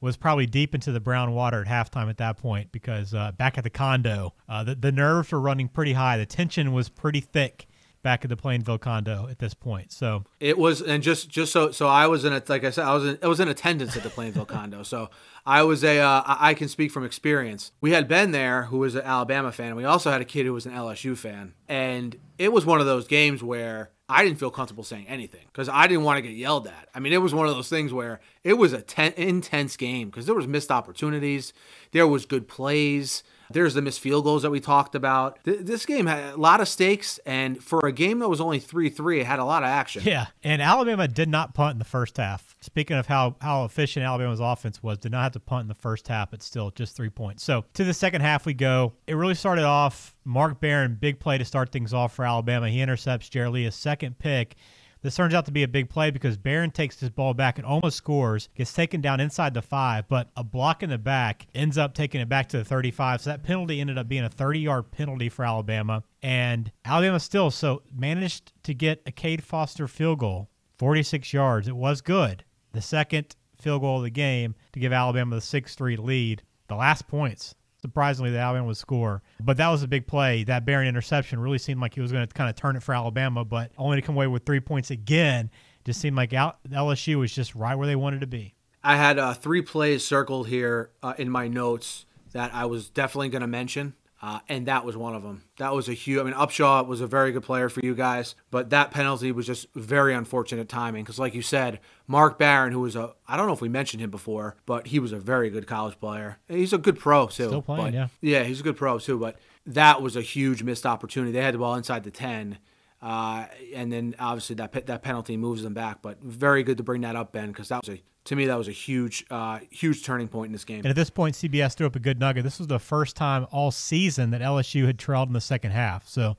Was probably deep into the brown water at halftime at that point because uh, back at the condo, uh, the, the nerves were running pretty high. The tension was pretty thick back at the Plainville condo at this point. So It was, and just just so so I was in a like I said I was in I was in attendance at the Plainville condo, so I was a uh, I can speak from experience. We had Ben there who was an Alabama fan. We also had a kid who was an LSU fan, and it was one of those games where I didn't feel comfortable saying anything because I didn't want to get yelled at. I mean, it was one of those things where it was a ten- intense game because there was missed opportunities, there was good plays. There's the missed field goals that we talked about. Th- this game had a lot of stakes, and for a game that was only 3 3, it had a lot of action. Yeah, and Alabama did not punt in the first half. Speaking of how, how efficient Alabama's offense was, did not have to punt in the first half, but still just three points. So to the second half we go. It really started off Mark Barron, big play to start things off for Alabama. He intercepts Jerry second pick. This turns out to be a big play because Barron takes his ball back and almost scores, gets taken down inside the five, but a block in the back ends up taking it back to the 35. So that penalty ended up being a 30 yard penalty for Alabama. And Alabama still so managed to get a Cade Foster field goal, 46 yards. It was good. The second field goal of the game to give Alabama the 6 3 lead. The last points surprisingly, that Alabama would score. But that was a big play. That Barron interception really seemed like he was going to kind of turn it for Alabama, but only to come away with three points again. Just seemed like LSU was just right where they wanted to be. I had uh, three plays circled here uh, in my notes that I was definitely going to mention. Uh, and that was one of them. That was a huge. I mean, Upshaw was a very good player for you guys, but that penalty was just very unfortunate timing because, like you said, Mark Barron, who was a I don't know if we mentioned him before, but he was a very good college player. He's a good pro too. Still playing, but, yeah. Yeah, he's a good pro too. But that was a huge missed opportunity. They had the ball inside the ten. Uh, and then obviously that that penalty moves them back, but very good to bring that up, Ben, because that was a to me that was a huge uh, huge turning point in this game. And at this point, CBS threw up a good nugget. This was the first time all season that LSU had trailed in the second half. So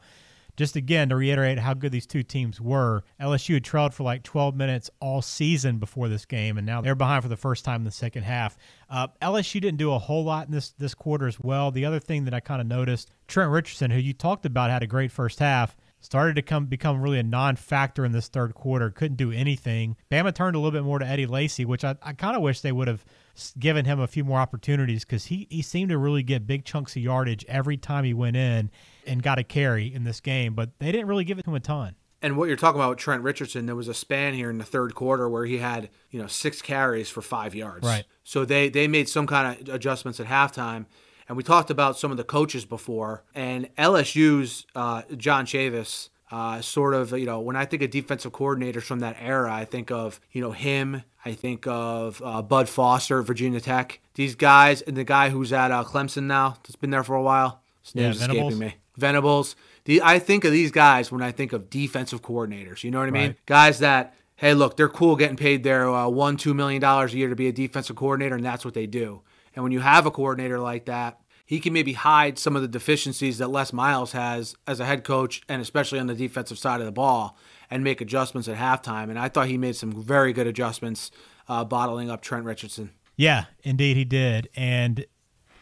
just again to reiterate how good these two teams were, LSU had trailed for like 12 minutes all season before this game, and now they're behind for the first time in the second half. Uh, LSU didn't do a whole lot in this this quarter as well. The other thing that I kind of noticed, Trent Richardson, who you talked about, had a great first half started to come become really a non-factor in this third quarter. Couldn't do anything. Bama turned a little bit more to Eddie Lacy, which I, I kind of wish they would have given him a few more opportunities because he, he seemed to really get big chunks of yardage every time he went in and got a carry in this game, but they didn't really give it to him a ton. And what you're talking about with Trent Richardson, there was a span here in the third quarter where he had, you know, six carries for five yards. Right. So they they made some kind of adjustments at halftime and we talked about some of the coaches before, and LSU's uh, John Chavis. Uh, sort of, you know, when I think of defensive coordinators from that era, I think of, you know, him. I think of uh, Bud Foster, Virginia Tech. These guys, and the guy who's at uh, Clemson now, that's been there for a while. His name's yeah, Venables. escaping me. Venables. The, I think of these guys when I think of defensive coordinators. You know what I mean? Right. Guys that, hey, look, they're cool getting paid their uh, one, two million dollars a year to be a defensive coordinator, and that's what they do. And when you have a coordinator like that, he can maybe hide some of the deficiencies that Les Miles has as a head coach, and especially on the defensive side of the ball, and make adjustments at halftime. And I thought he made some very good adjustments, uh, bottling up Trent Richardson. Yeah, indeed he did. And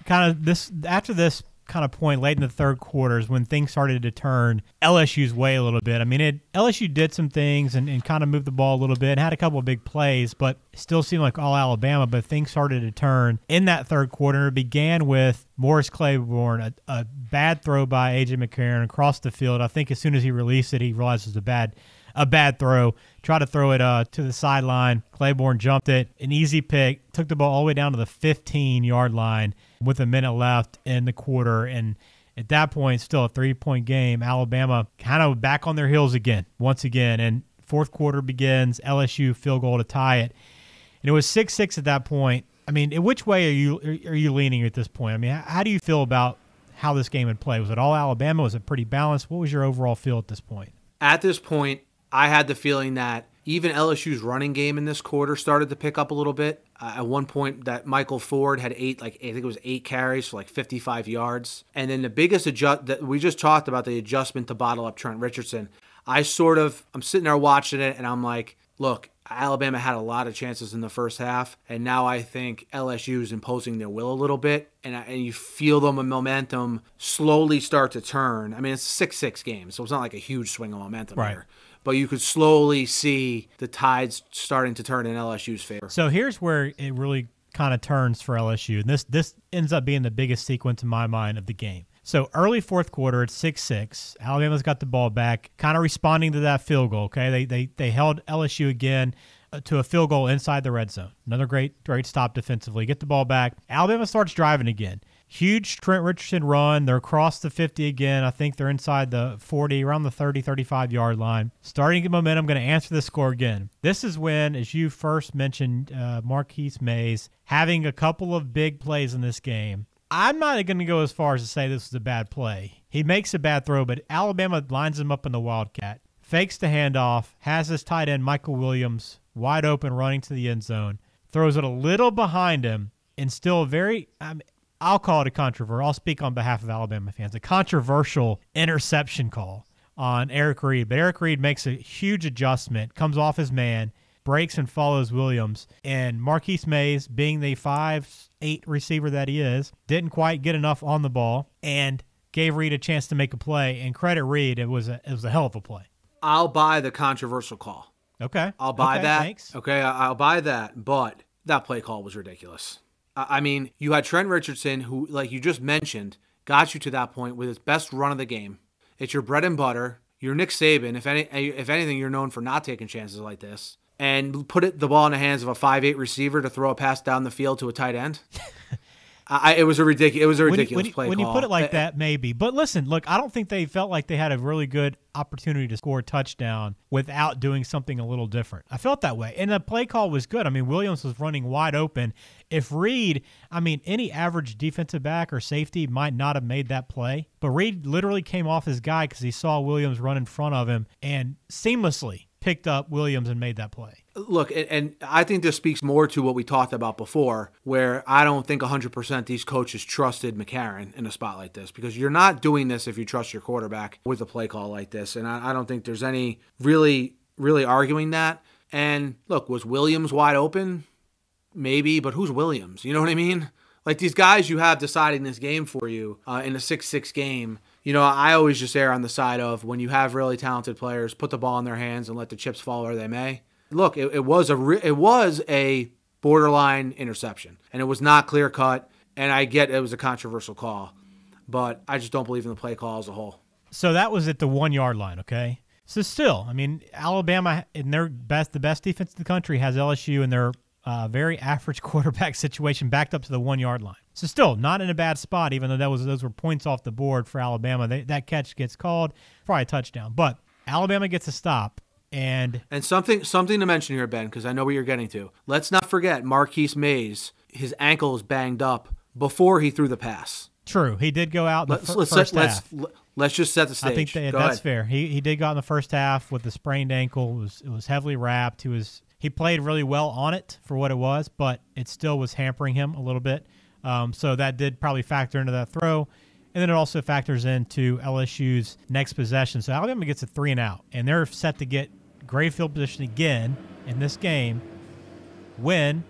kind of this after this kind of point late in the third quarters when things started to turn LSU's way a little bit. I mean, it LSU did some things and, and kind of moved the ball a little bit and had a couple of big plays, but still seemed like all Alabama. But things started to turn in that third quarter. It began with Morris Claiborne, a, a bad throw by AJ McCarron across the field. I think as soon as he released it, he realized it was a bad a bad throw. Tried to throw it uh, to the sideline. Claiborne jumped it. An easy pick. Took the ball all the way down to the 15 yard line with a minute left in the quarter. And at that point, still a three point game. Alabama kind of back on their heels again, once again. And fourth quarter begins. LSU field goal to tie it. And it was 6 6 at that point. I mean, which way are you are you leaning at this point? I mean, how do you feel about how this game had played? Was it all Alabama? Was it pretty balanced? What was your overall feel at this point? At this point, I had the feeling that even LSU's running game in this quarter started to pick up a little bit. Uh, at one point, that Michael Ford had eight, like I think it was eight carries for like 55 yards. And then the biggest adjust that we just talked about the adjustment to bottle up Trent Richardson. I sort of I'm sitting there watching it, and I'm like, look, Alabama had a lot of chances in the first half, and now I think LSU is imposing their will a little bit, and, and you feel the momentum slowly start to turn. I mean, it's a six-six game, so it's not like a huge swing of momentum Right. here but you could slowly see the tides starting to turn in LSU's favor. So here's where it really kind of turns for LSU, and this this ends up being the biggest sequence in my mind of the game. So early fourth quarter, it's six six. Alabama's got the ball back, kind of responding to that field goal. Okay, they they they held LSU again uh, to a field goal inside the red zone. Another great great stop defensively. Get the ball back. Alabama starts driving again. Huge Trent Richardson run. They're across the 50 again. I think they're inside the 40, around the 30, 35 yard line. Starting to get momentum. Going to answer the score again. This is when, as you first mentioned, uh, Marquis Maze having a couple of big plays in this game. I'm not going to go as far as to say this was a bad play. He makes a bad throw, but Alabama lines him up in the Wildcat, fakes the handoff, has his tight end Michael Williams wide open running to the end zone, throws it a little behind him, and still very, I mean, I'll call it a controversial. I'll speak on behalf of Alabama fans. A controversial interception call on Eric Reid, but Eric Reid makes a huge adjustment, comes off his man, breaks and follows Williams, and Marquis Maze, being the five eight receiver that he is, didn't quite get enough on the ball and gave Reid a chance to make a play. And credit Reid, it was a it was a hell of a play. I'll buy the controversial call. Okay, I'll buy okay, that. Thanks. Okay, I'll buy that. But that play call was ridiculous. I mean, you had Trent Richardson, who, like you just mentioned, got you to that point with his best run of the game. It's your bread and butter. You're Nick Saban. If any, eh, if anything, you're known for not taking chances like this. And put it the ball in the hands of a five eight receiver to throw a pass down the field to a tight end. I, it was a ridiculous. It was a When, you- ridiculous when, you- play when call. you put it like that, maybe. But listen, look, I don't think they felt like they had a really good opportunity to score a touchdown without doing something a little different. I felt that way. And the play call was good. I mean, Williams was running wide open. If Reid, I mean, any average defensive back or safety might not have made that play. But Reid literally came off his guy because he saw Williams run in front of him and seamlessly picked up Williams and made that play. Look, and, I think this speaks more to what we talked about before, where I don't think 100% these coaches trusted McCarron in a spot like this because you're not doing this if you trust your quarterback with a play call like this. And I, I don't think there's any really, really arguing that. And look, was Williams wide open? Maybe, but who's Williams? You know what I mean? Like these guys you have deciding this game for you uh, in a 6 6 game. You know, I always just err on the side of when you have really talented players, put the ball in their hands and let the chips fall where they may. Look, it, it was a re- it was a borderline interception, and it was not clear cut. And I get it was a controversial call, but I just don't believe in the play call as a whole. So that was at the one yard line, okay? So still, I mean, Alabama in their best, the best defense in the country has LSU in their uh, very average quarterback situation backed up to the one yard line. So still not in a bad spot, even though that was those were points off the board for Alabama. They, that catch gets called, probably a touchdown, but Alabama gets a stop, and And something something to mention here, Ben, because I know what you're getting to. Let's not forget Marquis Maze. His ankle is banged up before he threw the pass. true, he did go out Let's let's first let's let's just set the stage. I think Go that's ahead. fair. He he did go out in the first half with the sprained ankle. It was it was heavily wrapped. He was he played really well on it for what it was, but it still was hampering him a little bit. Um, so that did probably factor into that throw. And then it also factors into LSU's next possession. So Alabama gets a three and out, and they're set to get great field position again in this game when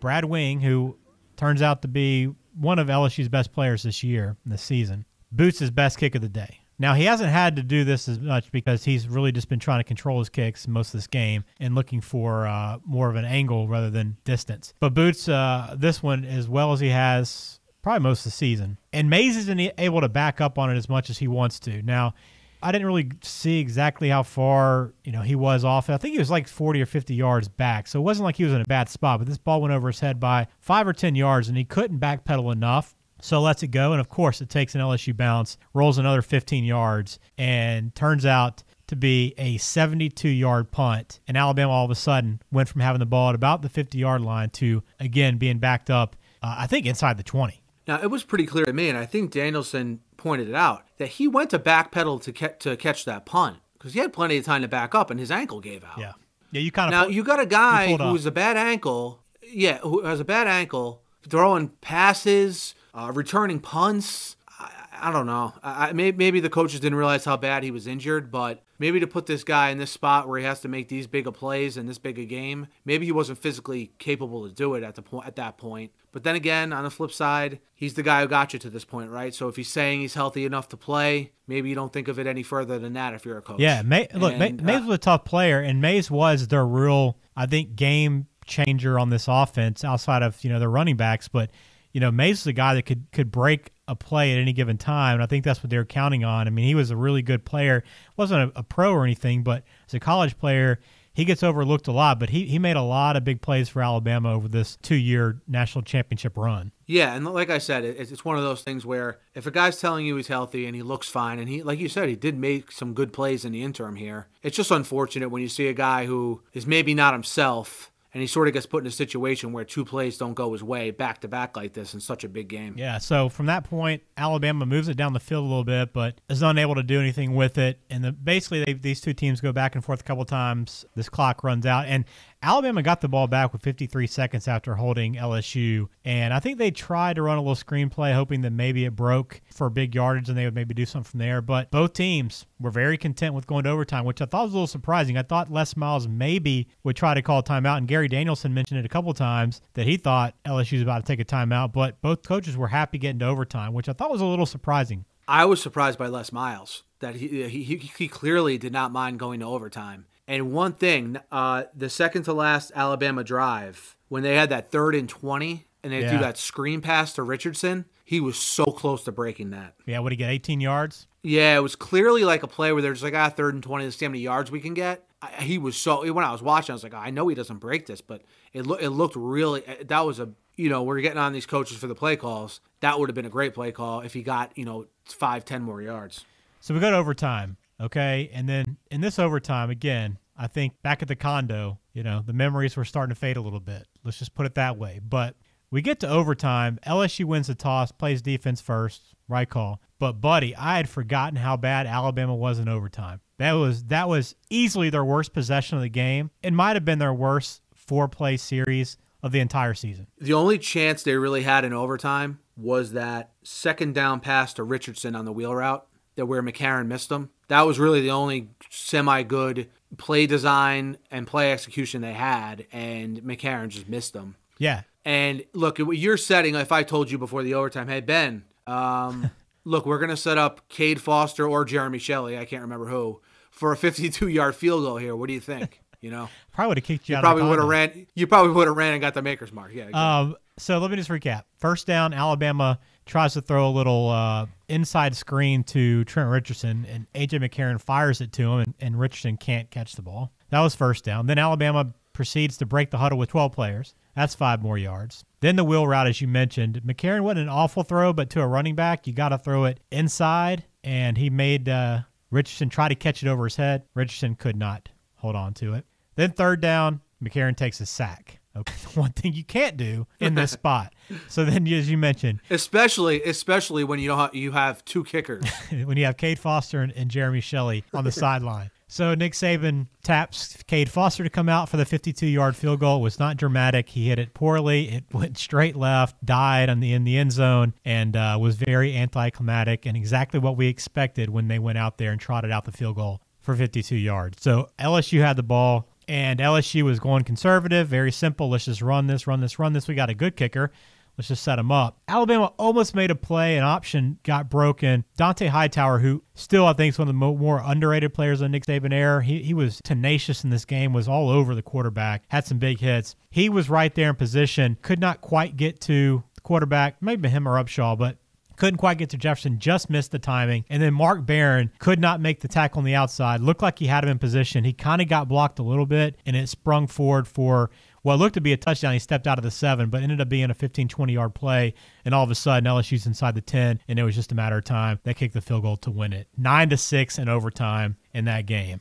Brad Wing, who turns out to be one of LSU's best players this year, this season, boots his best kick of the day. Now, he hasn't had to do this as much because he's really just been trying to control his kicks most of this game and looking for uh, more of an angle rather than distance. But Boots, uh, this one, as well as he has probably most of the season. And Maze isn't able to back up on it as much as he wants to. Now, I didn't really see exactly how far you know he was off. I think he was like 40 or 50 yards back, so it wasn't like he was in a bad spot. But this ball went over his head by five or 10 yards, and he couldn't backpedal enough. So lets it go, and of course it takes an LSU bounce, rolls another 15 yards, and turns out to be a 72-yard punt. And Alabama all of a sudden went from having the ball at about the 50-yard line to again being backed up, uh, I think inside the 20. Now it was pretty clear to me, and I think Danielson pointed it out that he went to backpedal to ca- to catch that punt because he had plenty of time to back up, and his ankle gave out. Yeah, yeah. You kind of Now you got a guy who's a bad ankle, yeah, who has a bad ankle, throwing passes, uh, returning punts. I, I don't know. I, maybe, maybe the coaches didn't realize how bad he was injured, but maybe to put this guy in this spot where he has to make these big of plays in this big a game, maybe he wasn't physically capable to do it at the point at that point. But then again, on the flip side, he's the guy who got you to this point, right? So if he's saying he's healthy enough to play, maybe you don't think of it any further than that if you're a coach. Yeah, May, look, May, Maze uh, was a tough player, and Maze was their real, I think, game changer on this offense outside of you know their running backs. But you know, Maze is a guy that could could break a play at any given time, and I think that's what they're counting on. I mean, he was a really good player, wasn't a, a pro or anything, but as a college player. He gets overlooked a lot, but he, he made a lot of big plays for Alabama over this two year national championship run. Yeah, and like I said, it, it's one of those things where if a guy's telling you he's healthy and he looks fine, and he, like you said, he did make some good plays in the interim here. It's just unfortunate when you see a guy who is maybe not himself and he sort of gets put in a situation where two plays don't go his way back to back like this in such a big game. Yeah, so from that point, Alabama moves it down the field a little bit, but is unable to do anything with it. And the, basically, they, these two teams go back and forth a couple times. This clock runs out, and Alabama got the ball back with 53 seconds after holding LSU, and I think they tried to run a little screenplay, hoping that maybe it broke for big yardage and they would maybe do something from there. But both teams were very content with going to overtime, which I thought was a little surprising. I thought Les Miles maybe would try to call timeout, and Gary Danielson mentioned it a couple times that he thought LSU was about to take a timeout, but both coaches were happy getting to overtime, which I thought was a little surprising. I was surprised by Les Miles that he he, he clearly did not mind going to overtime. And one thing, uh, the second to last Alabama drive, when they had that third and 20 and they Yeah. threw that screen pass to Richardson, he was so close to breaking that. Yeah, what did he get? 18 yards? Yeah, it was clearly like a play where they're just like, ah, third and 20, let's see how many yards we can get. I, he was so, when I was watching, I was like, I know he doesn't break this, but it, lo- it looked really, eh, that was a, you know, we're getting on these coaches for the play calls. That would have been a great play call if he got, you know, five, ten more yards. So we go to overtime, okay? And then in this overtime, again, I think back at the condo, you know, the memories were starting to fade a little bit. Let's just put it that way. But we get to overtime. LSU wins the toss, plays defense first, right call. But buddy, I had forgotten how bad Alabama was in overtime. That was that was easily their worst possession of the game. It might have been their worst four play series of the entire season. The only chance they really had in overtime was that second down pass to Richardson on the wheel route that where McCarron missed them. That was really the only semi good play design and play execution they had, and McCarron just missed them. Yeah. And look, you're setting. If I told you before the overtime, hey Ben, um, look, we're gonna set up Cade Foster or Jeremy Shelley, I can't remember who, for a 52 yard field goal here. What do you think? You know, Probably would have kicked you, out probably of the would have ran. You probably would have ran and got the maker's mark. Yeah. exactly. Um, so let me just recap. First down, Alabama tries to throw a little uh, inside screen to Trent Richardson, and AJ McCarron fires it to him, and, and Richardson can't catch the ball. That was first down. Then Alabama proceeds to break the huddle with 12 players. That's five more yards. Then the wheel route, as you mentioned, McCarron wasn't an awful throw, but to a running back, you got to throw it inside, and he made uh, Richardson try to catch it over his head. Richardson could not hold on to it. Then third down, McCarron takes a sack. Okay, one thing you can't do in this spot. So then, as you mentioned, especially especially when you know how you have two kickers. when you have Cade Foster and, and Jeremy Shelley on the sideline. So Nick Saban taps Cade Foster to come out for the 52-yard field goal. It was not dramatic. He hit it poorly. It went straight left, died on the in the end zone, and uh, was very anticlimactic and exactly what we expected when they went out there and trotted out the field goal for 52 yards. So LSU had the ball. And LSU was going conservative, very simple. Let's just run this, run this, run this. We got a good kicker. Let's just set him up. Alabama almost made a play. An option got broken. Dont'a Hightower, who still I think is one of the more underrated players on Nick Saban era, he, he was tenacious in this game, was all over the quarterback, had some big hits. He was right there in position, could not quite get to the quarterback, maybe him or Upshaw, but couldn't quite get to Jefferson, just missed the timing. And then Mark Barron could not make the tackle on the outside. Looked like he had him in position. He kind of got blocked a little bit, and it sprung forward for what looked to be a touchdown. He stepped out of the seven, but ended up being a 15, 20 yard play. And all of a sudden, LSU's inside the 10, and it was just a matter of time. They kicked the field goal to win it. Nine to six in overtime in that game.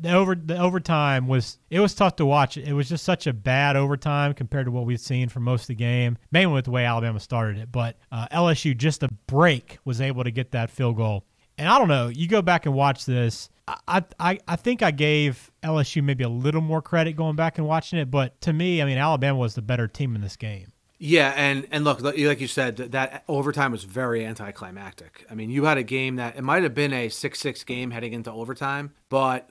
The over the overtime was it was tough to watch. It was just such a bad overtime compared to what we've seen for most of the game, mainly with the way Alabama started it. But uh, LSU just a break was able to get that field goal. And I don't know. You go back and watch this. I, I I think I gave LSU maybe a little more credit going back and watching it, but to me, I mean, Alabama was the better team in this game. Yeah, and and look, like you said, that, overtime was very anticlimactic. I mean, you had a game that it might have been a six-six game heading into overtime, but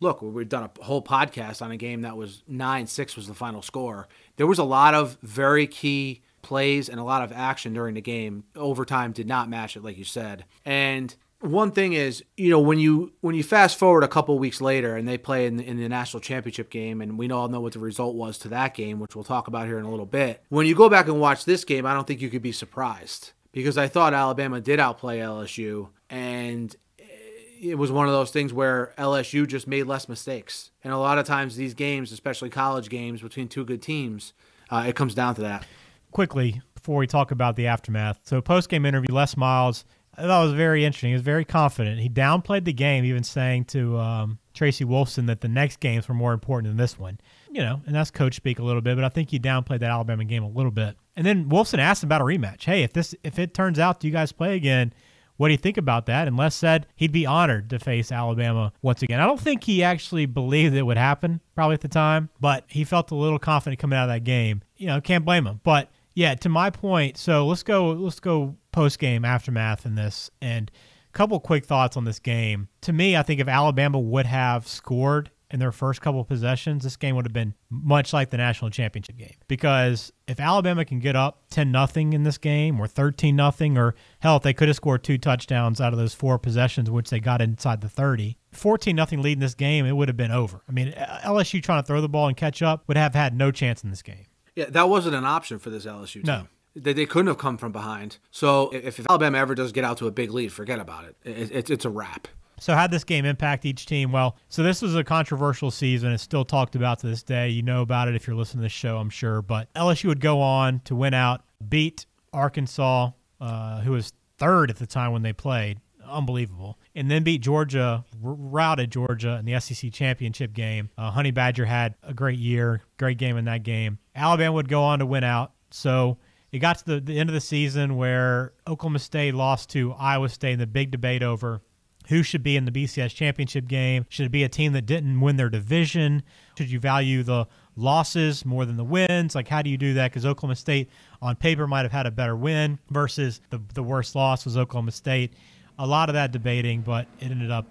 look, we've done a whole podcast on a game that was nine-six was the final score. There was a lot of very key plays and a lot of action during the game. Overtime did not match it, like you said, and one thing is, you know, when you when you fast forward a couple weeks later and they play in, in the national championship game, and we all know what the result was to that game, which we'll talk about here in a little bit. When you go back and watch this game, I don't think you could be surprised because I thought Alabama did outplay LSU, and it was one of those things where LSU just made less mistakes. And a lot of times these games, especially college games between two good teams, uh, it comes down to that. Quickly before we talk about the aftermath, so post game interview, Les Miles. I thought it was very interesting. He was very confident. He downplayed the game, even saying to um, Tracy Wolfson that the next games were more important than this one. you know, and that's coach speak a little bit, but I think he downplayed that Alabama game a little bit. And then Wolfson asked him about a rematch. Hey, if this if it turns out you guys play again, what do you think about that? And Les said he'd be honored to face Alabama once again. I don't think he actually believed it would happen probably at the time, but he felt a little confident coming out of that game. You know, can't blame him. But yeah, to my point, so let's go let's go post game aftermath in this and a couple quick thoughts on this game. To me, I think if Alabama would have scored in their first couple of possessions, this game would have been much like the national championship game. Because if Alabama can get up 10 nothing in this game or 13 nothing, or hell, if they could have scored two touchdowns out of those four possessions, which they got inside the 30, 14 nothing lead in this game, it would have been over. I mean, uh, LSU trying to throw the ball and catch up would have had no chance in this game. Yeah, that wasn't an option for this LSU team. No. They, they couldn't have come from behind. So if, if Alabama ever does get out to a big lead, forget about it. it, it it's a wrap. So, how this game impact each team? Well, so this was a controversial season. It's still talked about to this day. You know about it if you're listening to this show, I'm sure. But LSU would go on to win out, beat Arkansas, uh, who was third at the time when they played. Unbelievable. And then beat Georgia, r- routed Georgia in the SEC championship game. Uh, Honey Badger had a great year, great game in that game. Alabama would go on to win out. So, it got to the, the end of the season where Oklahoma State lost to Iowa State in the big debate over who should be in the BCS championship game? Should it be a team that didn't win their division? Should you value the losses more than the wins? Like, how do you do that? Because Oklahoma State, on paper, might have had a better win versus the, the worst loss was Oklahoma State. A lot of that debating, but it ended up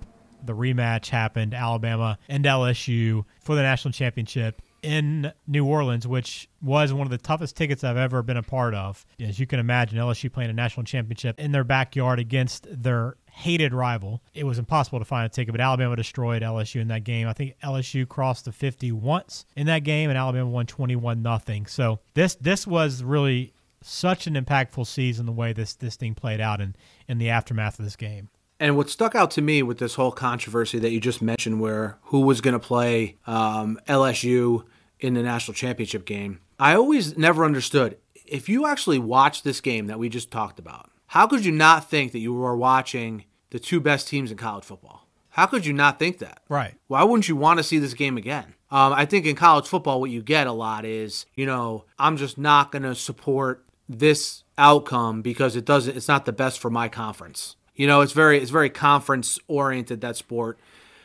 the rematch happened Alabama and LSU for the national championship in New Orleans, which was one of the toughest tickets I've ever been a part of. As you can imagine, LSU playing a national championship in their backyard against their hated rival. It was impossible to find a ticket, but Alabama destroyed LSU in that game. I think LSU crossed the 50 once in that game, and Alabama won 21 nothing. So this this was really such an impactful season the way this this thing played out in in the aftermath of this game. And what stuck out to me with this whole controversy that you just mentioned, where who was going to play um, LSU in the national championship game, I always never understood. If you actually watch this game that we just talked about, how could you not think that you were watching the two best teams in college football? How could you not think that? Right. Why wouldn't you want to see this game again? Um, I think in college football, what you get a lot is, you know, I'm just not going to support this outcome because it doesn't. It's not the best for my conference. You know, it's very it's very conference oriented that sport,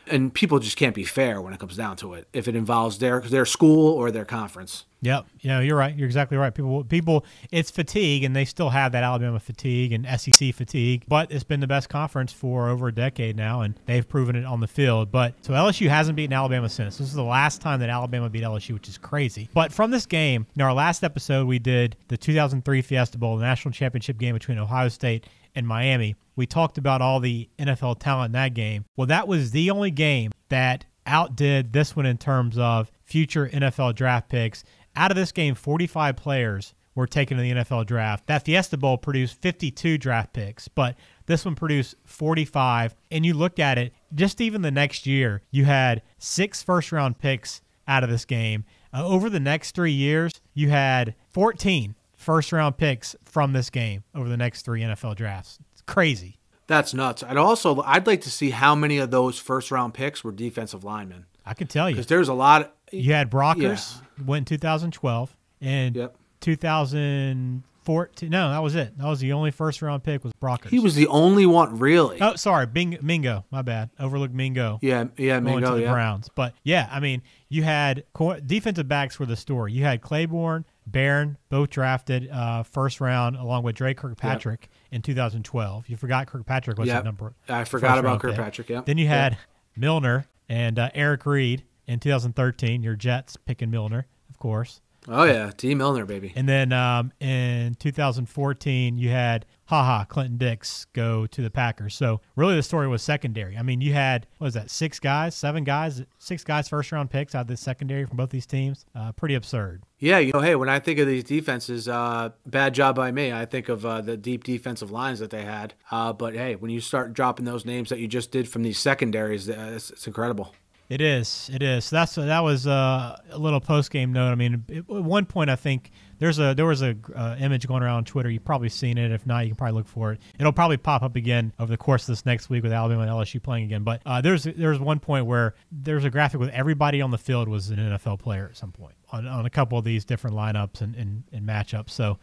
and people just can't be fair when it comes down to it if it involves their their school or their conference. Yep. Yeah, you're right. You're exactly right. People, people, it's fatigue, and they still have that Alabama fatigue and SEC fatigue. But it's been the best conference for over a decade now, and they've proven it on the field. But so LSU hasn't beaten Alabama since. This is the last time that Alabama beat LSU, which is crazy. But from this game, in our last episode, we did the 2003 Fiesta Bowl, the national championship game between Ohio State and Miami. We talked about all the NFL talent in that game. Well, that was the only game that outdid this one in terms of future NFL draft picks out of this game, 45 players were taken in the NFL draft. That Fiesta Bowl produced 52 draft picks, but this one produced 45. And you look at it, just even the next year, you had six first round picks out of this game. Uh, over the next three years, you had 14 first round picks from this game over the next three NFL drafts. It's crazy. That's nuts. I'd also I'd like to see how many of those first round picks were defensive linemen. I can tell you. Because there's a lot. You had Brockers went in 2012 and Yep. 2014. No, that was it. That was the only first round pick was Brockers. He was the only one, really. Oh, sorry, Bing, Mingo. My bad. Overlooked Mingo. Yeah, yeah, Going Mingo, to the yeah. Browns, but yeah, I mean, you had defensive backs were the story. You had Claiborne, Barron, both drafted uh, first round, along with Dre Kirkpatrick in 2012. You forgot Kirkpatrick was Yep. the number. I forgot about. Kirkpatrick, yeah. Then you had Milliner and uh, Eric Reid in 2013. Your Jets picking Milliner, of course. Oh yeah, Dee Milliner, baby. And then um, in 2014, you had Ha Ha Clinton-Dix go to the Packers. So really, the story was secondary. I mean, you had what was that six guys, seven guys, six guys first round picks out of the secondary from both these teams. Uh, pretty absurd. Yeah, you know, hey, when I think of these defenses, uh, bad job by me. I think of uh, the deep defensive lines that they had. Uh, but hey, when you start dropping those names that you just did from these secondaries, uh, it's, it's incredible. It is. It is. That's that was uh, a little post game note. I mean, at one point, I think there's a there was a uh, image going around on Twitter. You've probably seen it. If not, you can probably look for it. It'll probably pop up again over the course of this next week with Alabama and LSU playing again. But uh, there's there's one point where there's a graphic with everybody on the field was an NFL player at some point on, on a couple of these different lineups and, and, and matchups. So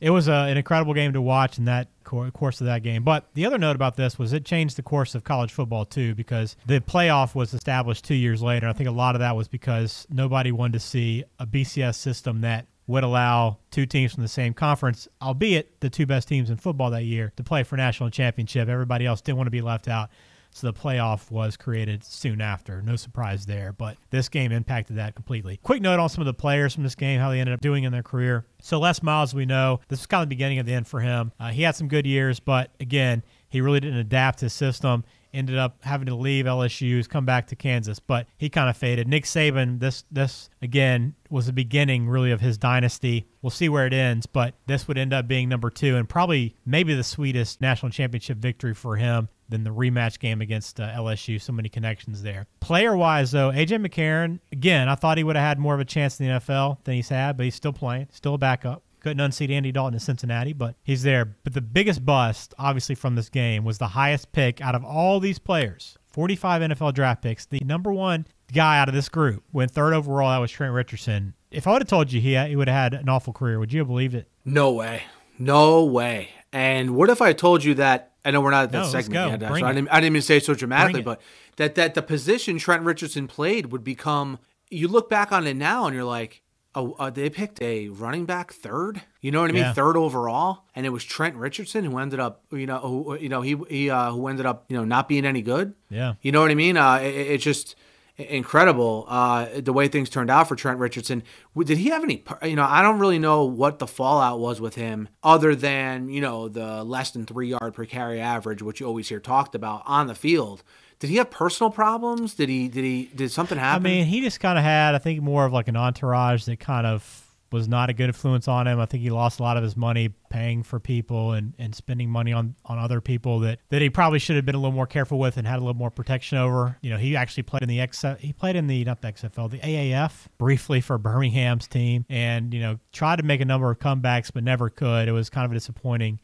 it was a, an incredible game to watch in that course of that game. But the other note about this was it changed the course of college football too because the playoff was established two years later. I think a lot of that was because nobody wanted to see a BCS system that would allow two teams from the same conference, albeit the two best teams in football that year, to play for national championship. Everybody else didn't want to be left out. So the playoff was created soon after. No surprise there, but this game impacted that completely. Quick note on some of the players from this game, how they ended up doing in their career. So Les Miles, we know this was kind of the beginning of the end for him. Uh, he had some good years, but again, he really didn't adapt his system ended up having to leave LSU, come back to Kansas, but he kind of faded. Nick Saban, this this again was the beginning really of his dynasty. We'll see where it ends, but this would end up being number two and probably maybe the sweetest national championship victory for him than the rematch game against uh, LSU. So many connections there. Player wise, though, AJ McCarron, again, I thought he would have had more of a chance in the NFL than he's had, but he's still playing, still a backup. Couldn't unseat Andy Dalton in Cincinnati, but he's there. But the biggest bust, obviously, from this game was the highest pick out of all these players 45 NFL draft picks. The number one guy out of this group went third overall. That was Trent Richardson. If I would have told you he, he would have had an awful career, would you have believed it? No way. No way. And what if I told you that? I know we're not at that no, segment yet, so I didn't, I didn't even say it so dramatically, but that that the position Trent Richardson played would become. You look back on it now, and you're like, a, uh, they picked a running back third. You know what I mean? Yeah. Third overall, and it was Trent Richardson who ended up, you know, who, you know, he he uh, who ended up, you know, not being any good. Yeah. You know what I mean? Uh, it, it's just incredible uh, the way things turned out for Trent Richardson. Did he have any? You know, I don't really know what the fallout was with him, other than you know the less than three yard per carry average, which you always hear talked about on the field. Did he have personal problems? Did he? Did he? Did something happen? I mean, he just kind of had, I think, more of like an entourage that kind of was not a good influence on him. I think he lost a lot of his money paying for people and, and spending money on, on other people that, that he probably should have been a little more careful with and had a little more protection over. You know, he actually played in the X he played in the not the XFL, the AAF briefly for Birmingham's team and, you know, tried to make a number of comebacks but never could. It was kind of a disappointing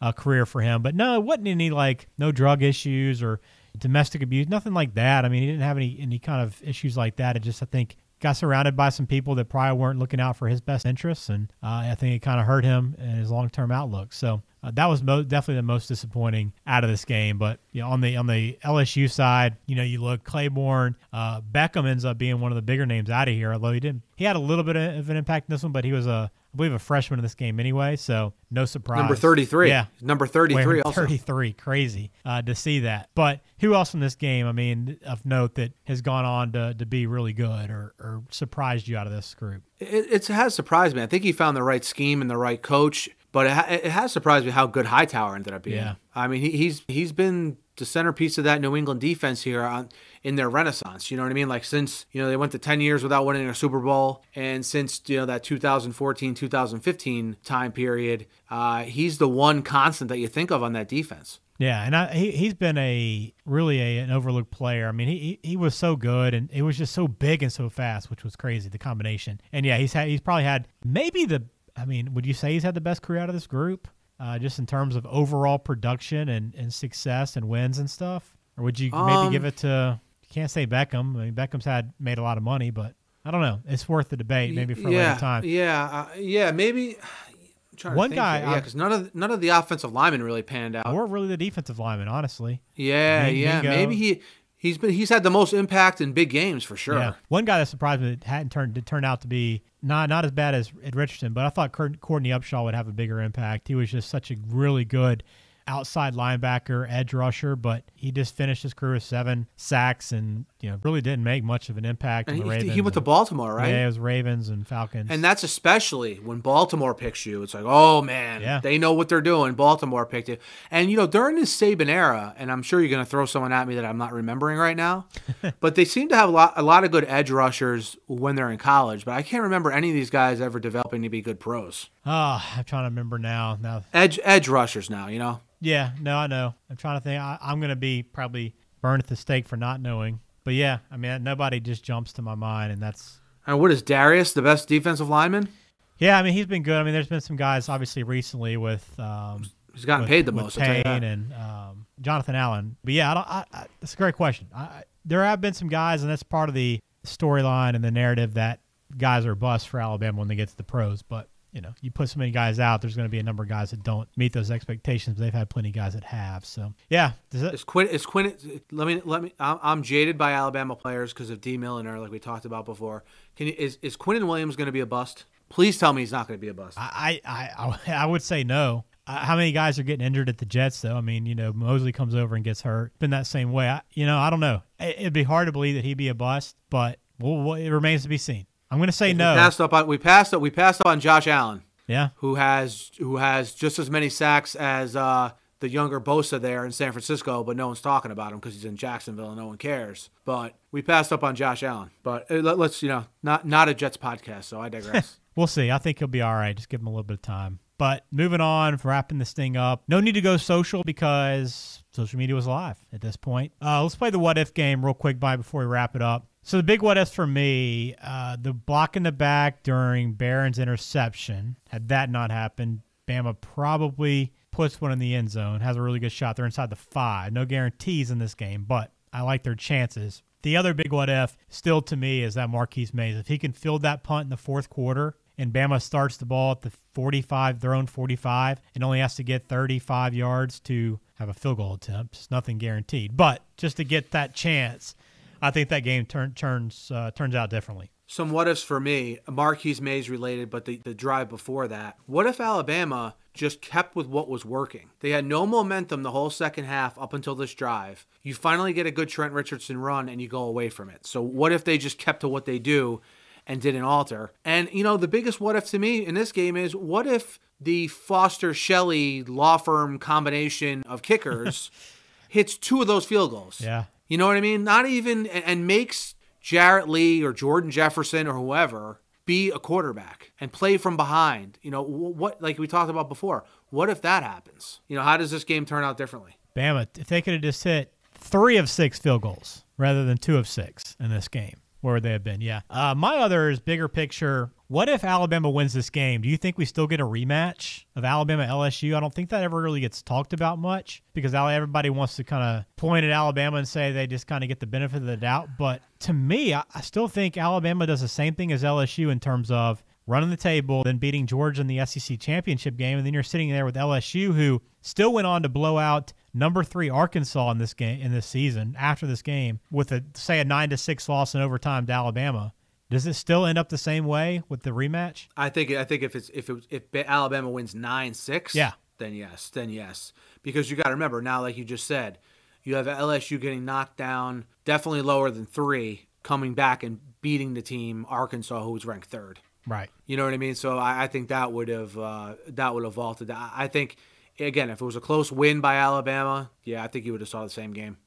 uh, career for him. But no, it wasn't any like no drug issues or domestic abuse, nothing like that. I mean, he didn't have any any kind of issues like that. It just I think got surrounded by some people that probably weren't looking out for his best interests, and uh, I think it kind of hurt him and his long term outlook. So uh, that was mo- definitely the most disappointing out of this game. But you know, on the on the LSU side, you know, you look Claiborne, uh, Beckham ends up being one of the bigger names out of here. Although he didn't, he had a little bit of an impact in this one, but he was a I believe a freshman in this game anyway, so no surprise. Number 33. Yeah. Number 33 also. 33. Crazy uh, to see that. But who else in this game, I mean, of note that has gone on to, to be really good or, or surprised you out of this group? It, it has surprised me. I think he found the right scheme and the right coach, but it, ha- it has surprised me how good Hightower ended up being. Yeah. I mean, he, he's he's been the centerpiece of that New England defense here on in their renaissance. You know what I mean? Like since you know they went to 10 years without winning a Super Bowl, and since you know that 2014 2015 time period, uh, he's the one constant that you think of on that defense. Yeah, and I, he he's been a really a, an overlooked player. I mean, he he was so good, and it was just so big and so fast, which was crazy the combination. And yeah, he's had he's probably had maybe the. I mean, would you say he's had the best career out of this group, uh, just in terms of overall production and, and success and wins and stuff? Or would you maybe Um, give it to? Can't say Beckham. I mean, Beckham's had made a lot of money, but I don't know. It's worth the debate, maybe for a yeah, later time. Yeah, uh, yeah, maybe. To One guy, yeah, because none of none of the offensive linemen really panned out. Or really the defensive lineman, honestly. Yeah, Min- yeah. Maybe he he's been he's had the most impact in big games for sure. Yeah. One guy that surprised me that hadn't turned it turned out to be not not as bad as Ed Richardson, but I thought Courtney Upshaw would have a bigger impact. He was just such a really good outside linebacker, edge rusher, but he just finished his career with seven sacks and you know really didn't make much of an impact And on the he, Ravens. he went to Baltimore, right? Yeah, it was Ravens and Falcons. And that's especially when Baltimore picks you. It's like, oh man, Yeah. they know what they're doing. Baltimore picked it. And you know, during this Saban era, and I'm sure you're going to throw someone at me that I'm not remembering right now, but they seem to have a lot, a lot of good edge rushers when they're in college. But I can't remember any of these guys ever developing to be good pros. oh, I'm trying to remember now. Now, Edge edge rushers now, you know. yeah, no, I know. I'm trying to think. I, I'm gonna be probably burned at the stake for not knowing. But yeah, I mean, nobody just jumps to my mind, and that's And what is Darius, the best defensive lineman? Yeah, I mean he's been good. I mean there's been some guys obviously recently with um, He's gotten with, paid the most. I'll tell you Payne and um, Jonathan Allen. But yeah, I don't, I, I, that's a great question. I, I- there have been some guys, and that's part of the storyline and the narrative that guys are bust for Alabama when they get to the pros. But you know, you put so many guys out, there's going to be a number of guys that don't meet those expectations. But they've had plenty of guys that have. So yeah, does it, Is Quinn? Is Quinn? Let me. Let me. I'm, I'm jaded by Alabama players because of D. Milliner, like we talked about before. Can you? Is is Quinnen Williams going to be a bust? Please tell me he's not going to be a bust. I, I, I, I would say no. Uh, how many guys are getting injured at the Jets, though? I mean, you know, Mosley comes over and gets hurt. Been that same way. I, you know, I don't know. It, it'd be hard to believe that he'd be a bust, but well, well, it remains to be seen. I'm going to say We no. passed up on. We passed up. We passed up on Josh Allen, yeah. who has who has just as many sacks as uh, the younger Bosa there in San Francisco, but no one's talking about him because he's in Jacksonville and no one cares. But we passed up on Josh Allen. But uh, let, let's you know, not not a Jets podcast, so I digress. We'll see. I think he'll be all right. Just give him a little bit of time. But moving on, wrapping this thing up. No need to go social because social media was live at this point. Uh, let's play the what if game real quick by before we wrap it up. So the big what ifs for me, uh, the block in the back during Barron's interception. Had that not happened, Bama probably puts one in the end zone. Has a really good shot. They're inside the five. No guarantees in this game, but I like their chances. The other big what if still to me is that Marquis Maze. If he can field that punt in the fourth quarter and Bama starts the ball at the 45, their own 45, and only has to get 35 yards to have a field goal attempt, it's nothing guaranteed. But just to get that chance, I think that game turn, turns uh, turns out differently. Some what ifs for me, Marquis Maze related, but the, the drive before that. What if Alabama just kept with what was working? They had no momentum the whole second half up until this drive. You finally get a good Trent Richardson run and you go away from it. So, what if they just kept to what they do and didn't alter? And, you know, the biggest what if to me in this game is what if the Foster Shelley law firm combination of kickers hits two of those field goals? Yeah. You know what I mean? Not even and, makes Jarrett Lee or Jordan Jefferson or whoever be a quarterback and play from behind. You know what? Like we talked about before. What if that happens? You know, how does this game turn out differently? Bama, if they could have just hit three of six field goals rather than two of six in this game, where would they have been? Yeah. Uh, my other is bigger picture. What if Alabama wins this game? Do you think we still get a rematch of Alabama LSU? I don't think that ever really gets talked about much because everybody wants to kind of point at Alabama and say they just kind of get the benefit of the doubt. But to me, I, still think Alabama does the same thing as LSU in terms of running the table, then beating Georgia in the SEC championship game, and then you're sitting there with LSU, who still went on to blow out number three Arkansas in this game in this season after this game with a say a nine to six loss in overtime to Alabama. Does it still end up the same way with the rematch? I think I think if it's if it, if Alabama wins nine six, Yeah. then yes, then yes, because you got to remember now, like you just said, you have LSU getting knocked down, definitely lower than three, coming back and beating the team Arkansas, who was ranked third. Right. You know what I mean? So I, I think that would have uh, that would have vaulted. I, I think again, if it was a close win by Alabama, yeah, I think you would have saw the same game.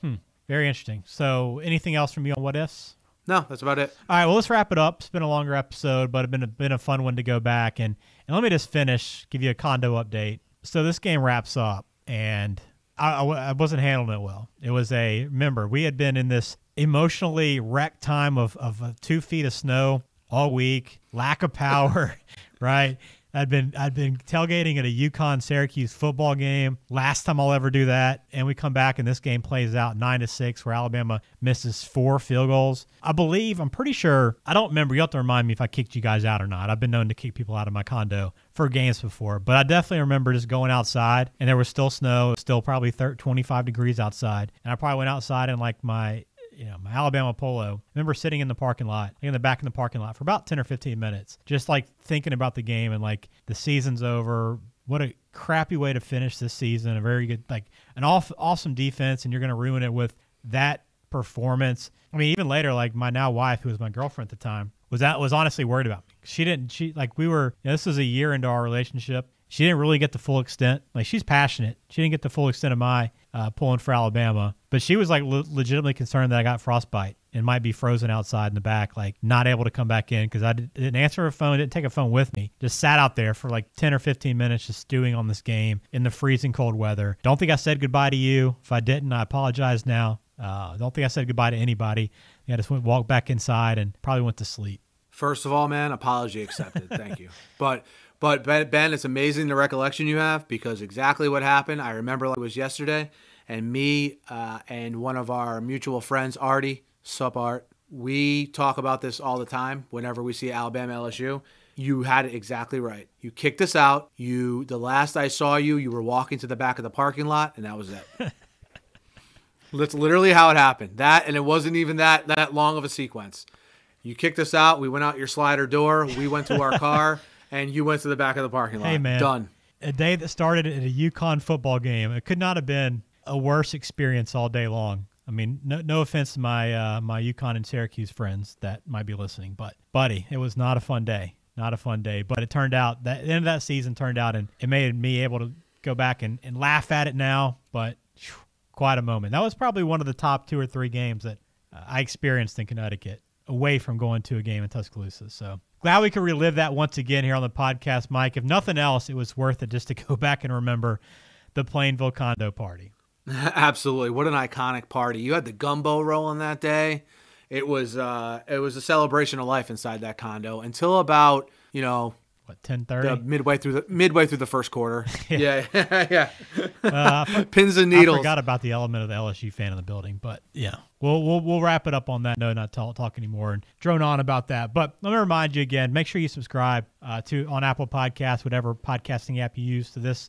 Hmm. Very interesting. So, anything else from you on what ifs? No, that's about it. All right, well, let's wrap it up. It's been a longer episode, but it's been a, been a fun one to go back and and let me just finish, give you a condo update. So this game wraps up, and I, I, I wasn't handling it well. It was a remember we had been in this emotionally wrecked time of of uh, two feet of snow all week, lack of power, right? I'd been I'd been tailgating at a UConn Syracuse football game. Last time I'll ever do that, and we come back and this game plays out nine to six, where Alabama misses four field goals. I believe I'm pretty sure. I don't remember. You have to remind me if I kicked you guys out or not. I've been known to kick people out of my condo for games before, but I definitely remember just going outside and there was still snow, still probably 30, 25 degrees outside, and I probably went outside in like my you know, my Alabama polo. I remember sitting in the parking lot, in the back in the parking lot for about 10 or 15 minutes, just like thinking about the game and like the season's over. What a crappy way to finish this season. A very good, like an off, awesome defense, and you're going to ruin it with that performance. I mean, even later, like my now wife, who was my girlfriend at the time, was that was honestly worried about me. She didn't, she like we were, you know, this was a year into our relationship. She didn't really get the full extent. Like she's passionate. She didn't get the full extent of my uh, pulling for Alabama, but she was like le- legitimately concerned that I got frostbite and might be frozen outside in the back, like not able to come back in because I did, didn't answer her phone, didn't take a phone with me, just sat out there for like 10 or 15 minutes just stewing on this game in the freezing cold weather. Don't think I said goodbye to you. If I didn't, I apologize now. Uh, don't think I said goodbye to anybody. I just went walked back inside and probably went to sleep. First of all, man, apology accepted. Thank you. But but Ben, ben, it's amazing the recollection you have because exactly what happened. I remember like it was yesterday, and me uh, and one of our mutual friends, Artie, sup Art, we talk about this all the time whenever we see Alabama LSU. You had it exactly right. You kicked us out. You the last I saw you, you were walking to the back of the parking lot, and that was it. That's literally how it happened. That and it wasn't even that that long of a sequence. You kicked us out. We went out your slider door. We went to our car, and you went to the back of the parking lot. Hey man, done. A day that started at a UConn football game. It could not have been a worse experience all day long. I mean, no, no offense to my uh, my UConn and Syracuse friends that might be listening, but buddy, it was not a fun day. Not a fun day. But it turned out that the end of that season turned out, and it made me able to go back and, and laugh at it now. But whew, quite a moment. That was probably one of the top two or three games that uh, I experienced in Connecticut away from going to a game in Tuscaloosa. So glad we could relive that once again here on the podcast, Mike. If nothing else, it was worth it just to go back and remember the Plainville condo party. Absolutely. What an iconic party. You had the gumbo rolling that day. It was uh it was a celebration of life inside that condo until about, you know, what ten thirty? midway through the midway through the first quarter. yeah, yeah, yeah. Uh, Pins and needles. I forgot about the element of the LSU fan in the building, but yeah, we'll we'll, we'll wrap it up on that. No, not talk, talk anymore and drone on about that. But let me remind you again: make sure you subscribe uh, to on Apple Podcasts, whatever podcasting app you use to this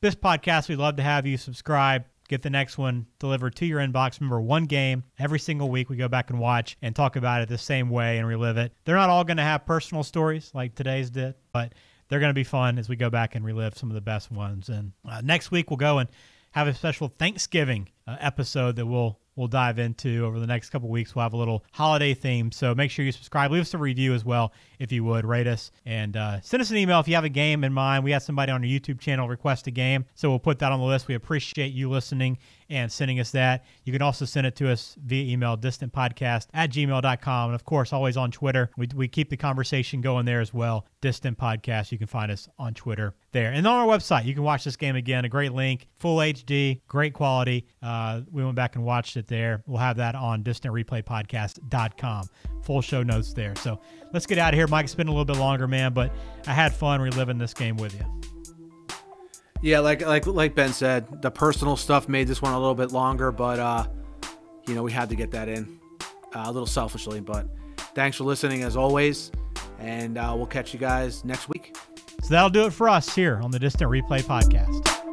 this podcast. We'd love to have you subscribe get the next one delivered to your inbox. Remember, one game every single week we go back and watch and talk about it the same way and relive it. They're not all going to have personal stories like today's did, but they're going to be fun as we go back and relive some of the best ones. And uh, next week we'll go and have a special Thanksgiving uh, episode that we'll we'll dive into over the next couple weeks. We'll have a little holiday theme, so make sure you subscribe. Leave us a review as well if you would. Rate us and uh, send us an email if you have a game in mind. We had somebody on our YouTube channel request a game, so we'll put that on the list. We appreciate you listening and sending us that. You can also send it to us via email, distantpodcast at gmail.com. And of course, always on Twitter. We, we keep the conversation going there as well. Distant Podcast. You can find us on Twitter there. And on our website, you can watch this game again. A great link, full HD, great quality. Uh, we went back and watched it there. We'll have that on distantreplaypodcast.com. Full show notes there. So let's get out of here. Mike, it's been a little bit longer, man, but I had fun reliving this game with you. Yeah, like like like Ben said, the personal stuff made this one a little bit longer, but uh, you know we had to get that in uh, a little selfishly. But thanks for listening as always, and uh, we'll catch you guys next week. So that'll do it for us here on the Distant Replay Podcast.